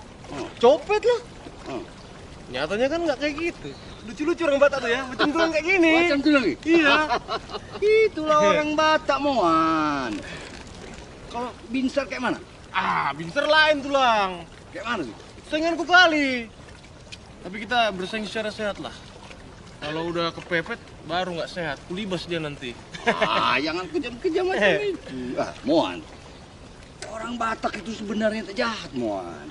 copet lah. Nyatanya kan nggak kayak gitu. Lucu-lucu orang Batak tuh ya, macam tulang kayak gini.
Macam tulang?
Iya.
Itulah orang Batak, Moan. Kalau Binsar kayak mana?
Ah, Binsar lain tulang.
Kayak mana sih?
Sainganku kali. Tapi kita bersaing secara sehat lah. Kalau udah kepepet, baru nggak sehat. Kulibas dia nanti.
Ah, jangan kejam-kejam macam
Eh.
itu. Ah, Moan. Orang Batak itu sebenarnya tak jahat, Moan.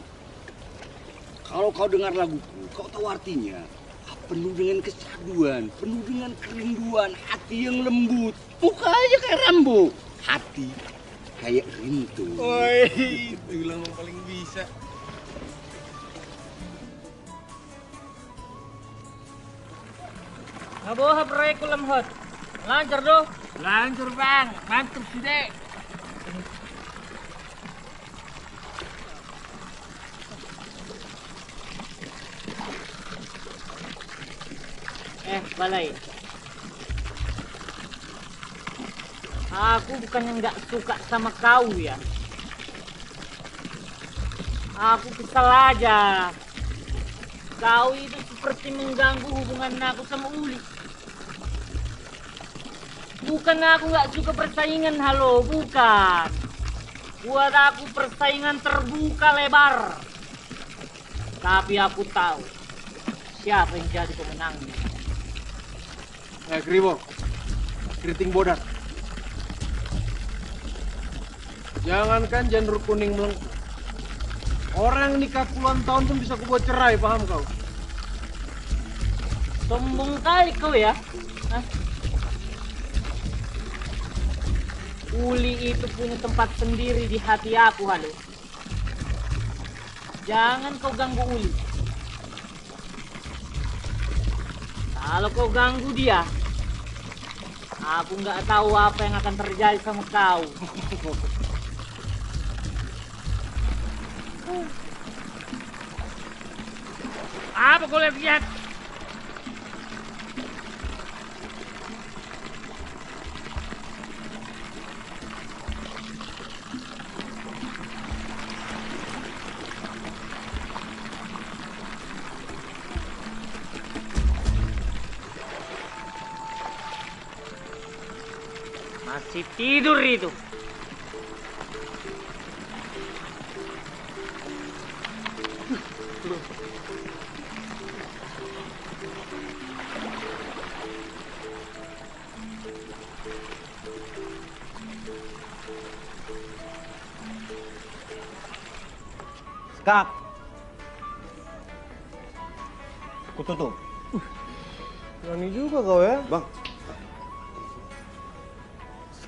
Kalau kau dengar laguku, kau tahu artinya. Ah, Penuh dengan kesaduan, penuh dengan kerinduan, hati yang lembut. Muka aja kayak Rambo. Hati kayak rintu.
Woi, tulang yang paling bisa.
Ngaboha proyek ulam hot. Lancar doh. Lancar bang, mantap sih dek. Eh, balai. Aku bukannya nggak suka sama kau ya. Aku kesal aja. Kau itu seperti mengganggu hubungan aku sama Uli. Bukan aku nggak suka persaingan, halo, bukan. Buat aku persaingan terbuka lebar. Tapi aku tahu siapa yang jadi pemenangnya.
Eh, Kribo. Keriting bodas. Jangankan janur kuning meleng. Orang nikah puluhan tahun pun bisa kubuat cerai, paham kau?
Sombong kali kau ya. Hah? Uli itu punya tempat sendiri di hati aku, halo. Jangan kau ganggu Uli. Kalau kau ganggu dia, aku nggak tahu apa yang akan terjadi sama kau. Apa kau lihat? Tidur itu.
Kak. Aku tutup.
Berani juga kau ya.
Bang.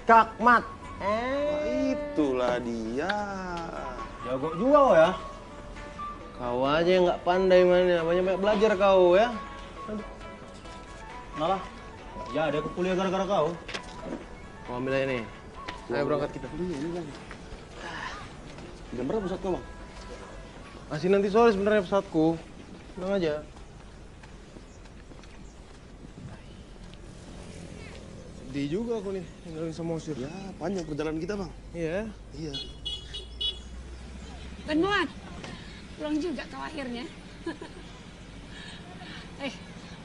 Skakmat.
Eh, itulah dia.
Jago juga kau ya. Kau aja yang nggak pandai mainnya, banyak-banyak belajar kau ya.
Malah. Ya, ada aku kuliah gara-gara kau.
Kau ambil aja nih. Ayo berangkat kita.
Jam berapa pusat kau, Bang?
Masih nanti sore sebenarnya pesawatku. Tenang aja. Sedih juga aku nih, ninggalin Samosir.
Ya, panjang perjalanan kita, Bang.
Iya.
Iya.
Ben Muat, pulang juga kau akhirnya. eh,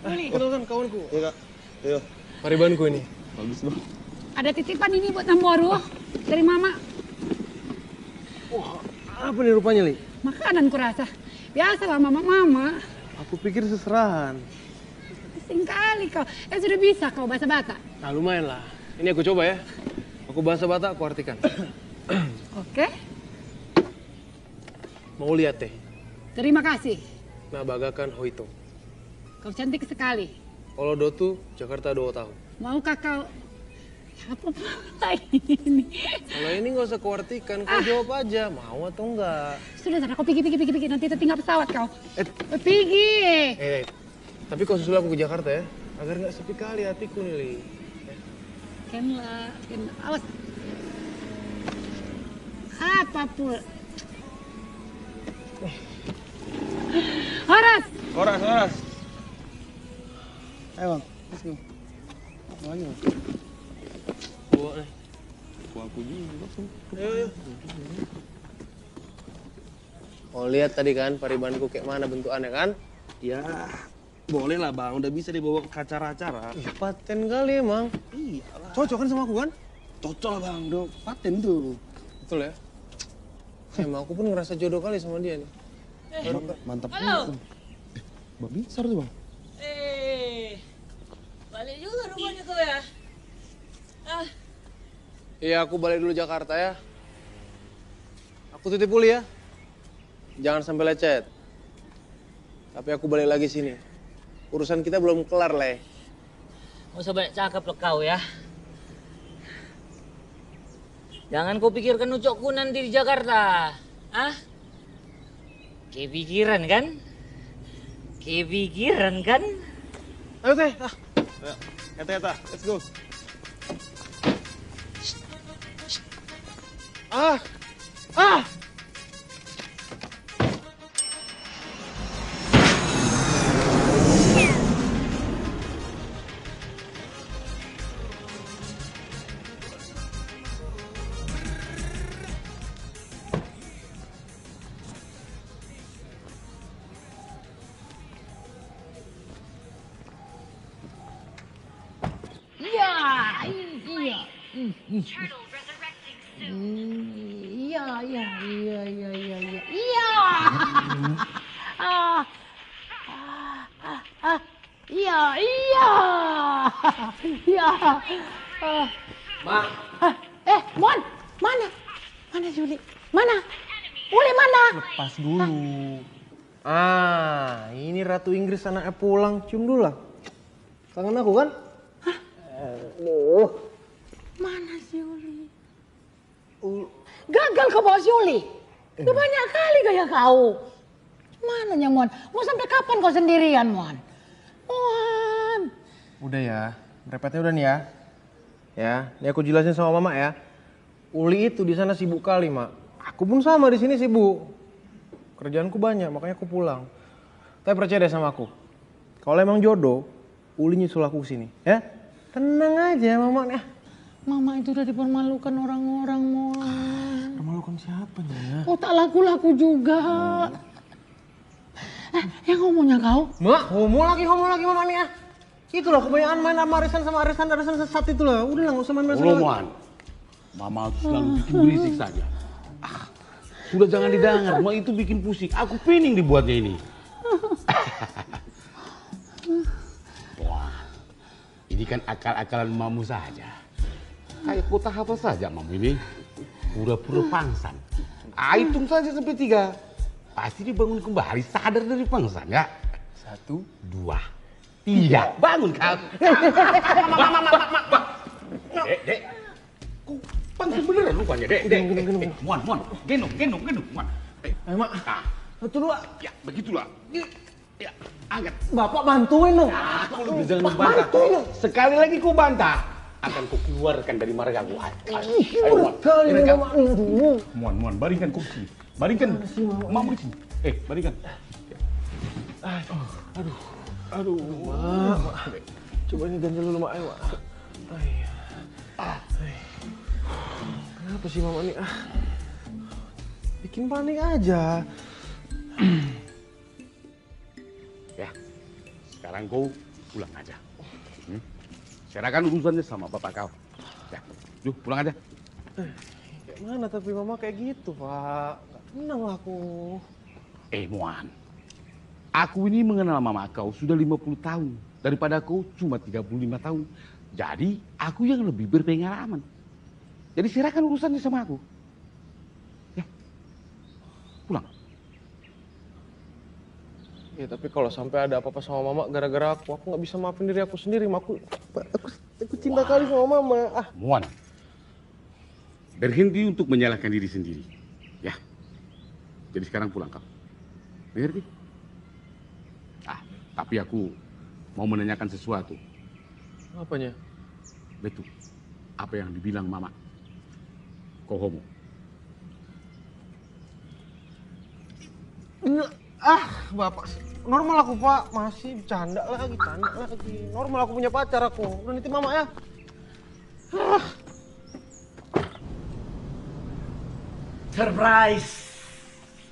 Uli,
Itu kan kawanku.
Iya, Kak. Iya.
Paribanku ini.
Bagus loh.
ada titipan ini buat Namboru dari Mama.
Apa nih rupanya, Li?
Makanan kurasa. Biasa lah mama-mama.
Aku pikir seserahan.
Pusing kali kau. Eh sudah bisa kau bahasa Batak.
Nah lumayan lah. Ini aku coba ya. Aku bahasa Batak, aku artikan.
Oke,
Mau lihat teh?
terima kasih.
Nah bagakan hoito.
Kau cantik sekali.
Kalau dotu, Jakarta dua tahun.
Maukah kau... Apa pula ini?
Kalau ini nggak usah kau artikan, kau jawab aja. Mau atau enggak?
Sudah, sudah. Kau pergi, pergi, pergi, pergi. Nanti tertinggal pesawat kau. Eh, pergi.
Eh, tapi kau susul aku ke Jakarta ya. Agar nggak sepi kali hatiku nih, Li.
Kenlah, kenlah. Awas. Apa pula? Horas,
Horas, horas.
Ayo, Bang. Let's go. Ayo.
Bawa nih.
Bawa aku juga.
Ayo, ayo. Oh lihat tadi kan paribanku kayak mana bentukannya kan?
Ya, boleh lah bang. Udah bisa dibawa ke acara-acara.
Ih, paten kali emang.
Iya lah.
Cocok kan sama aku kan?
Cocok lah bang. Udah paten tuh.
Betul ya? Emang aku pun ngerasa jodoh kali sama dia nih.
Mantap.
Halo.
Eh, babi besar tuh bang.
Eh, balik juga rumahnya kau ya? Ah,
Iya aku balik dulu Jakarta ya. Aku titip Uli ya. Jangan sampai lecet. Tapi aku balik lagi sini. Urusan kita belum kelar, Le.
Nggak usah banyak cakap lo kau ya. Jangan kau pikirkan ucokku nanti di Jakarta. Ah? Kepikiran kan? Kepikiran kan?
Ayo teh. Ah.
Eta, eta. Let's go.
Ah. Ah.
Iya, iya, iya, iya, iya, iya. Iya. Ah. Ah. Iya, iya. Iya. Ah.
Ma.
Eh, Mon, mana? Mana Juli? Mana? Uli mana?
Lepas dulu. Ah, ini Ratu Inggris anaknya pulang. Cium dulu lah. Kangen aku kan? Aduh.
Mana si Uli? Gagal kau bawa si Uli. Udah banyak kali gaya kau. Mana nya Mon? Mau sampai kapan kau sendirian Mon? Mon.
Udah ya, repetnya udah nih ya. Ya, ini aku jelasin sama mama ya. Uli itu di sana sibuk kali, Mak. Aku pun sama di sini sibuk. Kerjaanku banyak, makanya aku pulang. Tapi percaya deh sama aku. Kalau emang jodoh, Uli nyusul aku sini, ya. Tenang aja, mama nih.
Mama itu udah dipermalukan orang-orang Mon.
Permalukan siapa nih?
Oh tak laku-laku juga. Eh, yang ngomongnya kau?
Mak, homo lagi, homo lagi mama nih ya. Itulah kebanyakan main sama arisan sama arisan arisan sesat itu lah. Udah lah, nggak usah main-main. Sama-
Wan. Mama selalu bikin berisik saja. Ah, sudah jangan didengar, Ma itu bikin pusing. Aku pining dibuatnya ini. Wah, ini kan akal-akalan mamu saja. Kayak kota apa saja mamu ini. Pura-pura pangsan. Ah, hitung saja sampai tiga. Pasti dibangun kembali, sadar dari pangsan ya. Satu, dua, tiga. Bangun kau. Dek, dek. Kok pangsan beneran rupanya, dek, dek. Eh, Muan, muan. Gendong, gendong, gendong, muan. Eh,
Ayo, Mak. Satu dua.
ya, begitulah. Ya, angkat.
Bapak bantuin dong.
Kau lebih jangan membantah. Sekali lagi kau bantah, akan kukeluarkan dari marga gua. Ayo, mon. Baringkan kunci. Baringkan. Mama kursi. Eh, baringkan.
Aduh, aduh, aduh. Coba ini ganjel dulu, mak. Ayo, mak. Kenapa sih mama ini? Ah. Bikin panik aja.
ya, sekarang kau pulang aja. Serahkan urusannya sama bapak kau. Ya, yuk pulang aja.
Kayak mana tapi mama kayak gitu, Pak? Gak tenang aku.
Eh, Muan. Aku ini mengenal mama kau sudah 50 tahun. Daripada kau cuma 35 tahun. Jadi, aku yang lebih berpengalaman. Jadi serahkan urusannya sama aku. Ya. Pulang.
Ya tapi kalau sampai ada apa-apa sama mama gara-gara aku, aku nggak bisa maafin diri aku sendiri. Ma. Aku, aku, aku cinta kali sama mama. Ah,
Muan. Berhenti untuk menyalahkan diri sendiri. Ya. Jadi sekarang pulang kau. Mengerti? Ah, tapi aku mau menanyakan sesuatu.
apanya?
Betul. Apa yang dibilang mama? Kau homo.
Ah, bapak. Normal aku pak, masih bercanda lagi, canda lagi. Normal aku punya pacar aku. Udah nanti mama ya. Ah.
Surprise.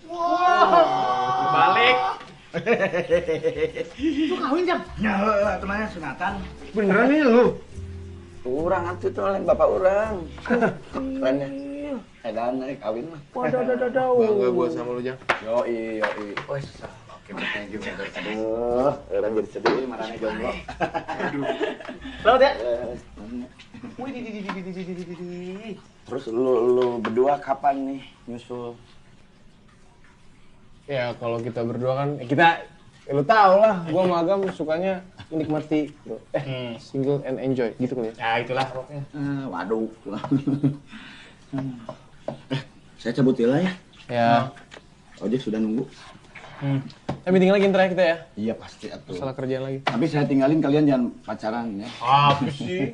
Wow.
Balik.
Lu kawin jam?
Ya, temannya sunatan.
Beneran nih lu?
Orang atuh tuh lain bapak orang. Keren ya. Edan naik kawin mah.
Waduh, waduh, waduh. Bangga gua sama lu, Jang.
Yoi, yoi. Wes, Aduh, orang jadi sedih marahnya jomblo. Aduh.
Ya?
Wih, di, di, di, di, di, di, di, Terus lu, lu berdua kapan nih nyusul?
Ya kalau kita berdua kan, kita ya lu tau lah, gua magam sukanya menikmati eh hmm. single and enjoy gitu kali ya.
Ya itulah pokoknya.
Waduh. eh, saya cabut ya.
Ya.
Nah, ojek sudah nunggu.
Hmm. Eh meeting lagi ntar ya kita ya.
Iya pasti atuh.
Masalah kerjaan lagi.
Tapi saya tinggalin kalian jangan pacaran ya.
Apa sih?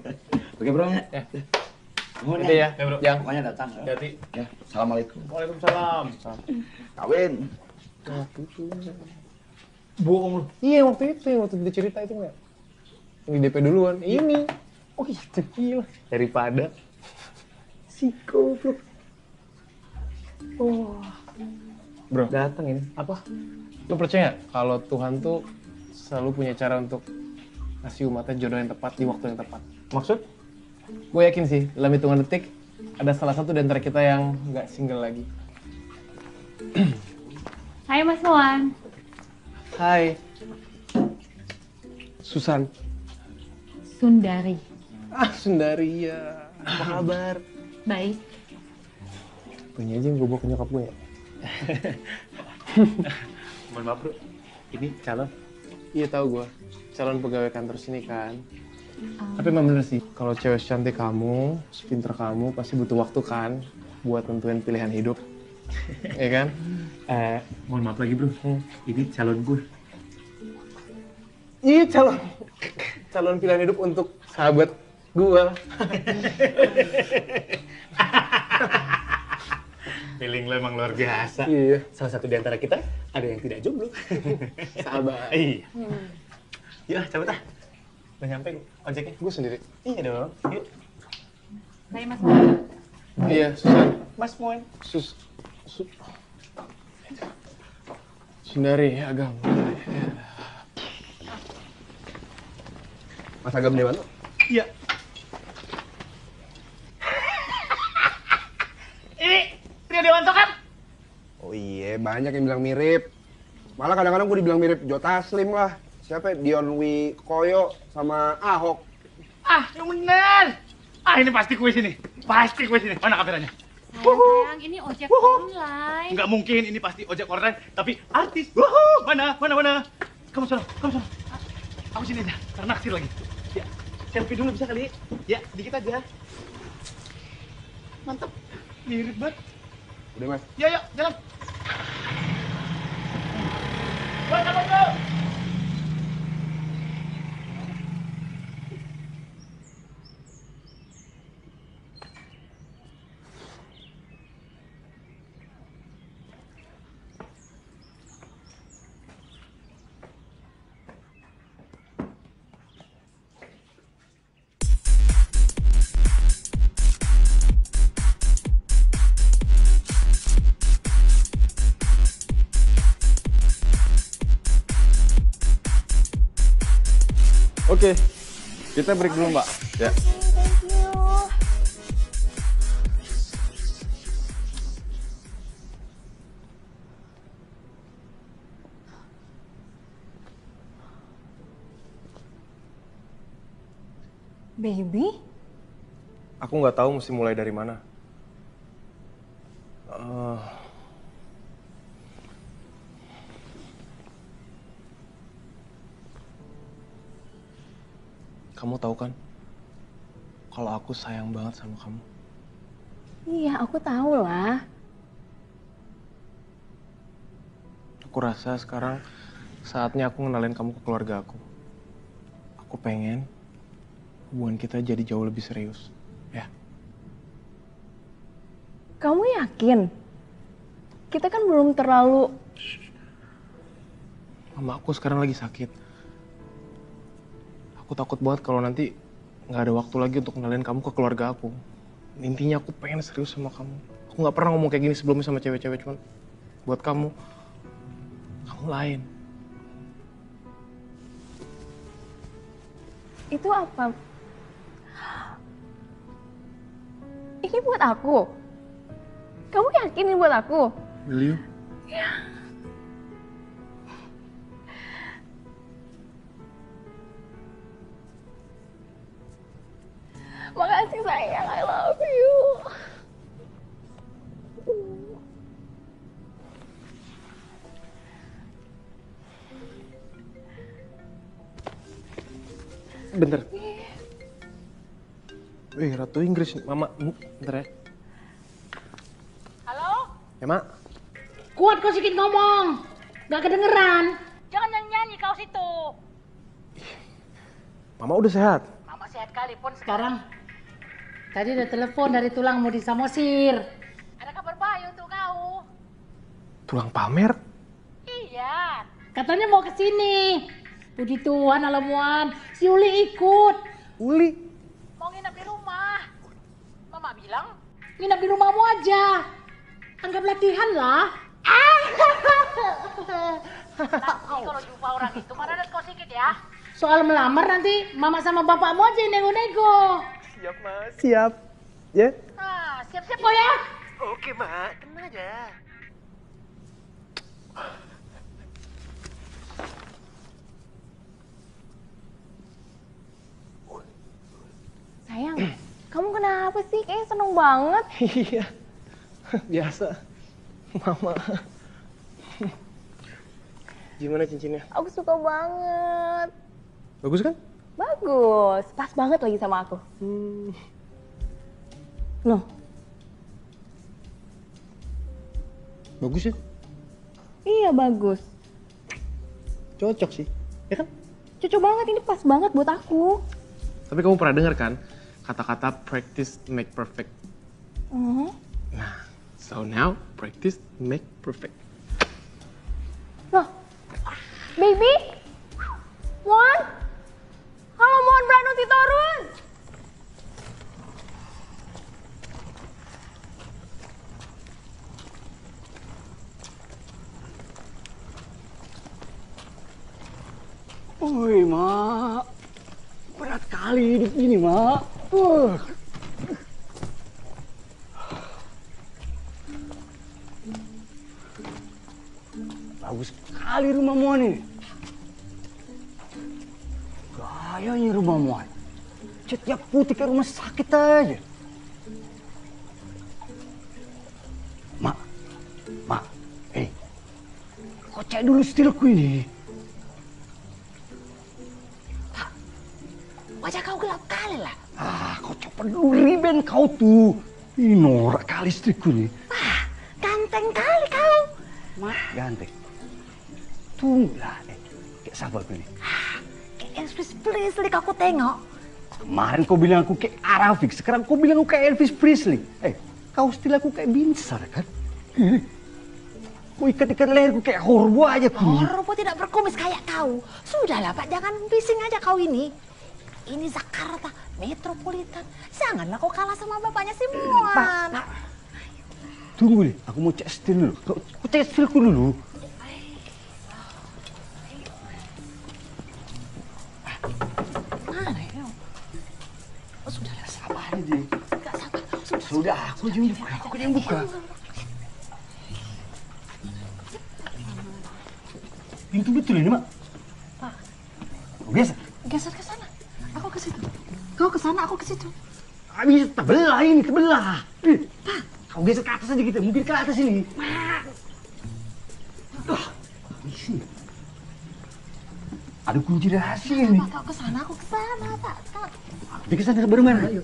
Oke bro ya.
Ya. Itu ya,
bro.
Yang.
Pokoknya datang. ya.
Hati.
Ya. Assalamualaikum.
Waalaikumsalam.
Kawin.
Bohong lu. Iya waktu itu yang waktu kita cerita itu enggak. Yang di DP duluan. Ini. Oh gitu gila. Daripada si goblok. Oh. Bro, datang ini. Apa? Lu percaya nggak kalau Tuhan tuh selalu punya cara untuk ngasih umatnya jodoh yang tepat di waktu yang tepat. Maksud? Gue yakin sih, dalam hitungan detik ada salah satu di antara kita yang nggak single lagi.
Hai Mas Moan.
Hai. Susan.
Sundari.
Ah, Sundari ya. Apa kabar?
Baik.
Punya aja yang gue bawa ke nyokap gue ya.
Mohon maaf bro. Ini calon.
Iya tahu gue. Calon pegawai kantor sini kan. Tapi emang bener sih, kalau cewek cantik kamu, sepinter kamu, pasti butuh waktu kan buat nentuin pilihan hidup. Iya kan?
Eh, mohon maaf lagi bro. Ini calon gue.
Iya calon calon pilihan hidup untuk sahabat gua.
Feeling lo emang luar biasa.
Iya.
Salah satu di antara kita ada yang tidak jomblo.
Sahabat.
Iya. Yuk, cabut ah. Udah nyampe ojeknya.
Gue sendiri.
Iya dong. Yuk.
Hai Mas Moan.
Iya, Susan.
Mas Moen.
Sus. Su Sundari Agam. Mas Agam Dewan.
Iya. Ini Rio Dewanto kan?
Oh iya, banyak yang bilang mirip. Malah kadang-kadang gue dibilang mirip Jota Slim lah. Siapa ya? Dion Koyo sama Ahok.
Ah, yang bener. Ah, ini pasti kuis ini. Pasti kuis ini. Mana kameranya?
Sayang, ini ojek online.
Enggak mungkin ini pasti ojek online, tapi artis. Wuhu, mana, mana, mana? Kamu sana, kamu sana. Aku sini aja, karena naksir lagi. Ya, selfie dulu bisa kali? Ya, dikit aja. Mantap, mirip banget.
Udah, Mas.
Iya, yuk, jalan. Buat apa, Bro?
Oke, kita break dulu mbak. Ya.
Baby?
Aku nggak tahu mesti mulai dari mana. Kamu tahu kan, kalau aku sayang banget sama kamu.
Iya, aku tahu lah.
Aku rasa sekarang saatnya aku ngenalin kamu ke keluarga aku. Aku pengen hubungan kita jadi jauh lebih serius. Ya,
Kamu yakin? Kita kan belum terlalu...
mama aku sekarang lagi sakit. Aku takut banget kalau nanti nggak ada waktu lagi untuk kenalin kamu ke keluarga aku. Intinya aku pengen serius sama kamu. Aku nggak pernah ngomong kayak gini sebelumnya sama cewek-cewek cuman buat kamu, kamu lain.
Itu apa? Ini buat aku? Kamu yakin ini buat aku?
Will you?
Makasih sayang, I love you.
Bentar. Wih, Ratu Inggris, Mama. Bentar ya.
Halo?
Ya, Mak.
Kuat kau sedikit ngomong. Gak kedengeran. Jangan nyanyi-nyanyi kau situ.
Mama udah sehat.
Mama sehat kali pun sekarang. Tadi ada telepon dari tulangmu di Samosir. Ada kabar baik untuk kau.
Tulang pamer.
Iya. Katanya mau ke sini. Puji Tuhan alamuan. Si Uli ikut.
Uli?
Mau nginep di rumah. Mama bilang nginep di rumahmu aja. Anggap latihan lah. Nanti kalau jumpa orang itu mana ada kau sedikit ya. Soal melamar nanti mama sama bapakmu aja yang nego-nego.
Siap, Mas. Siap. Ya?
Ah, siap-siap kau ya.
Oke, Mak. Tenang aja.
Sayang, kamu kenapa sih? Kayaknya seneng banget.
Iya. Biasa. Mama. Gimana cincinnya?
Aku suka banget.
Bagus kan?
Bagus, pas banget lagi sama aku. Loh,
Bagus ya?
iya bagus.
Cocok sih. Ya kan?
Cocok banget, ini pas banget buat aku.
Tapi kamu pernah dengar kan kata-kata practice make perfect.
Mhm.
So now practice make perfect.
Loh, baby? Mon? Halo Mon Brano Titorus?
Woi, Mak. Berat kali hidup ini, Mak. Uh. Bagus sekali rumahmu ini. Gayanya rumahmu ini. Setiap putih kayak rumah sakit aja. Mak, Mak, eh, kau cek dulu stilku ini. Ah, dulu riben kau tuh. Ih, norak kali istriku nih.
Ganteng kali kau.
Mak, ganteng. Tunggulah, eh, kayak siapa aku nih?
Kayak Elvis Presley kau aku tengok.
Kemarin kau bilang aku kayak Arafik, sekarang kau bilang aku kayak Elvis Presley. Eh, kau still aku kayak Binsar kan? Eh, Kau ikat-ikat leherku kayak horbo aja kau.
Rupo tidak berkumis kayak kau. Sudahlah Pak, jangan bising aja kau ini. Ini Jakarta, metropolitan. Janganlah kau kalah sama bapaknya si Muan. Pak.
Tunggu deh, aku mau cek setir dulu. Kau cek setirku dulu. Ya? Oh, sudah sabar Sudah, aku yang buka. Aku yang buka. Pintu betul ini, Mak.
Pak.
Geser.
Geser ke sana. Aku ke situ. Kau ke sana, aku ke situ.
Habis terbelah ini, terbelah. Ih, Kau geser ke atas aja kita, mungkin ke atas ini. Ah, di sini. Ada kunci rahasia ini.
Pak, kau ke sana, aku ke sana, Pak. Kau.
Di ke sana baru mana? Ayo.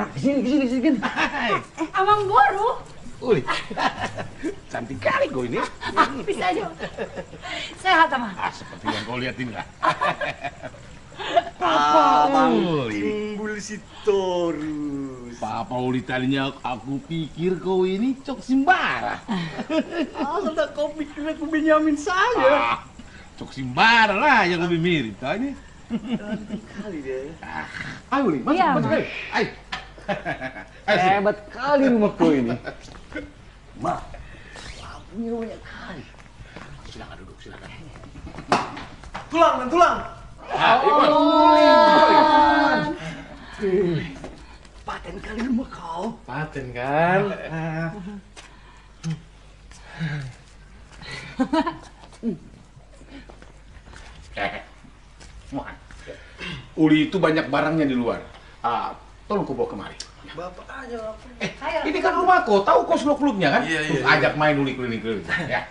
Ah, di sini, di sini, di sini.
Eh, Abang Boru,
Uli, cantik kali kau ini.
bisa aja. Sehat, Abang.
Ah, seperti yang kau lihat ini lah.
Abang
Uli.
timbul si Torus.
Papa Uli tadinya aku pikir kau ini cok simbara.
Ah, sudah kau pikir aku Benyamin saja.
Ah, cok simbara lah yang lebih mirip. Ini.
Kali dia.
Ayo Uli, masuk,
Iya,
masuk.
Ma.
Ayo. Ayo.
Hebat kali rumah kau ini. Ma, lampunya banyak kali.
Silakan duduk, silakan.
Tulang dan tulang.
Eh, Paten kali rumah kau.
Paten kan?
Eh. Uli itu banyak barangnya di luar. Ah, tolong kau bawa kemari.
Bapak aja.
Ini kan rumah kau, tahu kau seluk klubnya kan?
Iya, iya,
Terus
iya.
ajak main Uli keliling-keliling. Ya.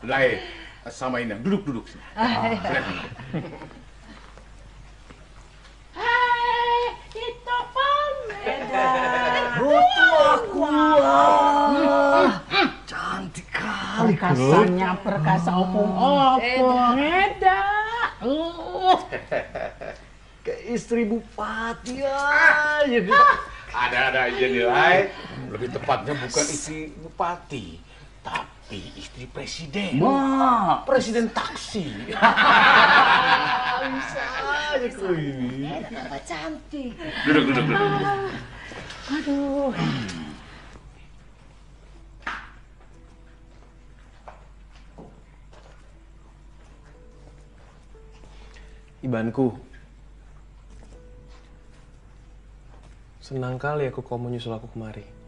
Lai, sama Inang, duduk-duduk sini. Silakan.
Hai, itu Palmeda.
Rotu aku. Cantik kali.
Perkasanya perkasa opung-opung. Eda.
Ke istri bupati aja.
Ada-ada aja nih, Lai. Lebih tepatnya bukan istri bupati, tapi istri presiden.
Ma.
Presiden taksi.
Bisa aja kau ini.
Apa cantik.
Duduk, duduk, duduk.
Aduh.
Ibanku. Senang kali aku kau menyusul aku kemari.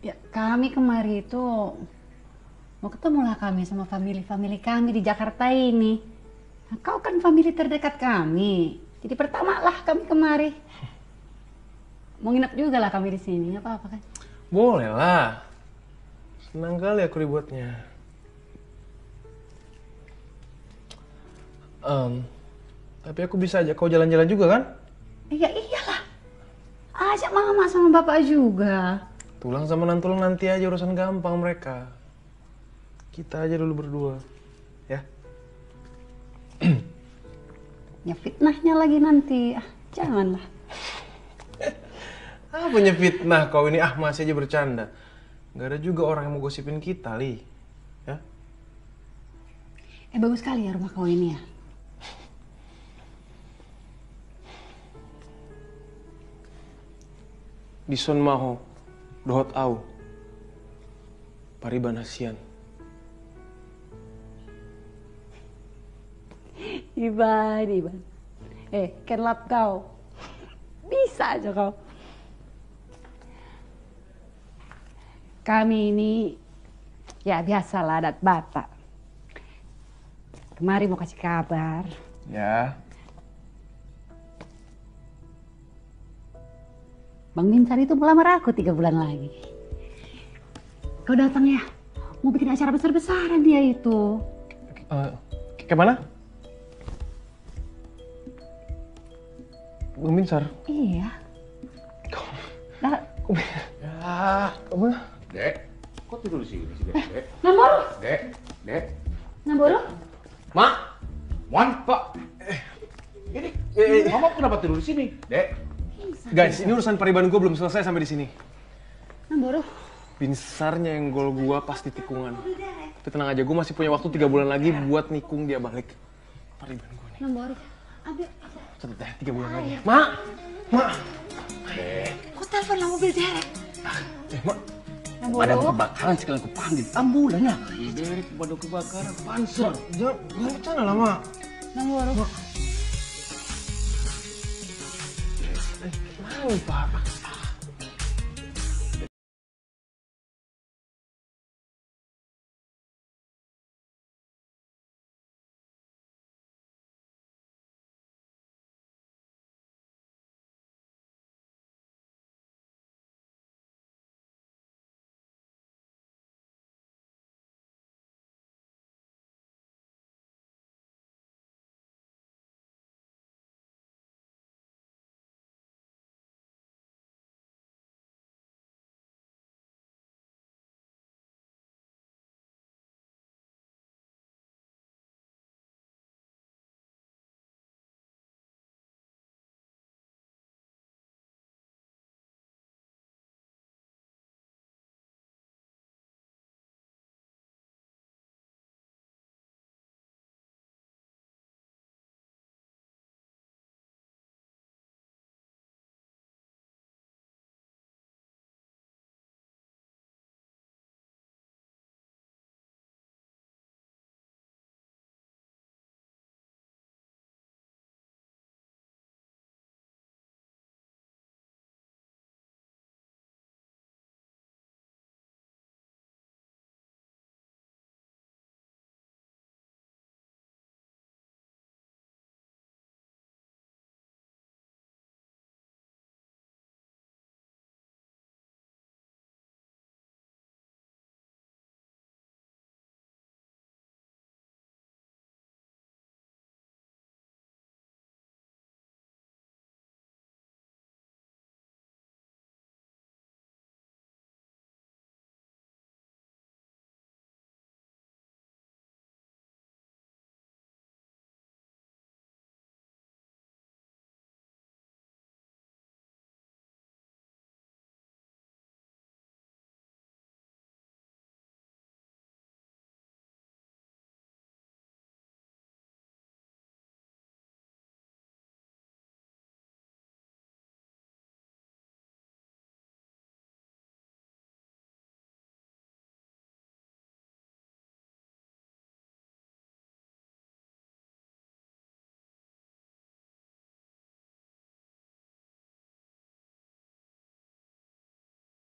Ya, kami kemari itu mau ketemulah kami sama family-family kami di Jakarta ini. Nah, kau kan family terdekat kami. Jadi pertama lah kami kemari. Mau nginep juga lah kami di sini, nggak apa-apa kan?
Boleh lah. Senang kali aku dibuatnya. Em, tapi aku bisa ajak kau jalan-jalan juga kan?
Iya iyalah. Ajak mama sama bapak juga.
Tulang sama nantulang nanti aja urusan gampang mereka. Kita aja dulu berdua. Ya.
Ya fitnahnya lagi nanti. Ah, janganlah.
Ah, punya fitnah kau ini ah masih aja bercanda. Gak ada juga orang yang mau gosipin kita, Li. Ya?
Eh bagus sekali ya rumah kau ini ya.
Di Son Maho, Dohot Au, Pariban Hasian.
Iban, Iban. Eh, kenlap kau. Bisa aja kau. Kami ini, ya biasalah adat Batak. Kemari mau kasih kabar.
Ya.
Bang Binsar itu melamar aku tiga bulan lagi. Kau datang ya? Mau bikin acara besar-besaran dia itu.
Eh, kayak mana? Bang Binsar.
Iya. Nah,
Ya, kamu. Dek, kok tidur di sini sih, Dek? Dek,
Namboro,
Dek, Dek.
Namboro.
Mak, Wan, Pak. Eh, ini, eh, Mama kenapa tidur di sini, Dek?
Guys, ini urusan Pariban gue belum selesai sampai di sini.
Namboro.
Binsarnya yang gol gua pasti tikungan. Tapi tenang aja, gue masih punya waktu tiga bulan lagi buat nikung dia balik. Pariban gue nih.
Namboro. Ambil.
Catat ya, tiga bulan lagi. Mak, mak.
Dek,
Kau telepon lah mobil derek.
Eh, mak.
Pada kebakaran sekalian aku panggil ambulan ya. Derek pada kebakaran panser.
Jangan, jangan lah, mak.
Namboro.
Jangan, Pak.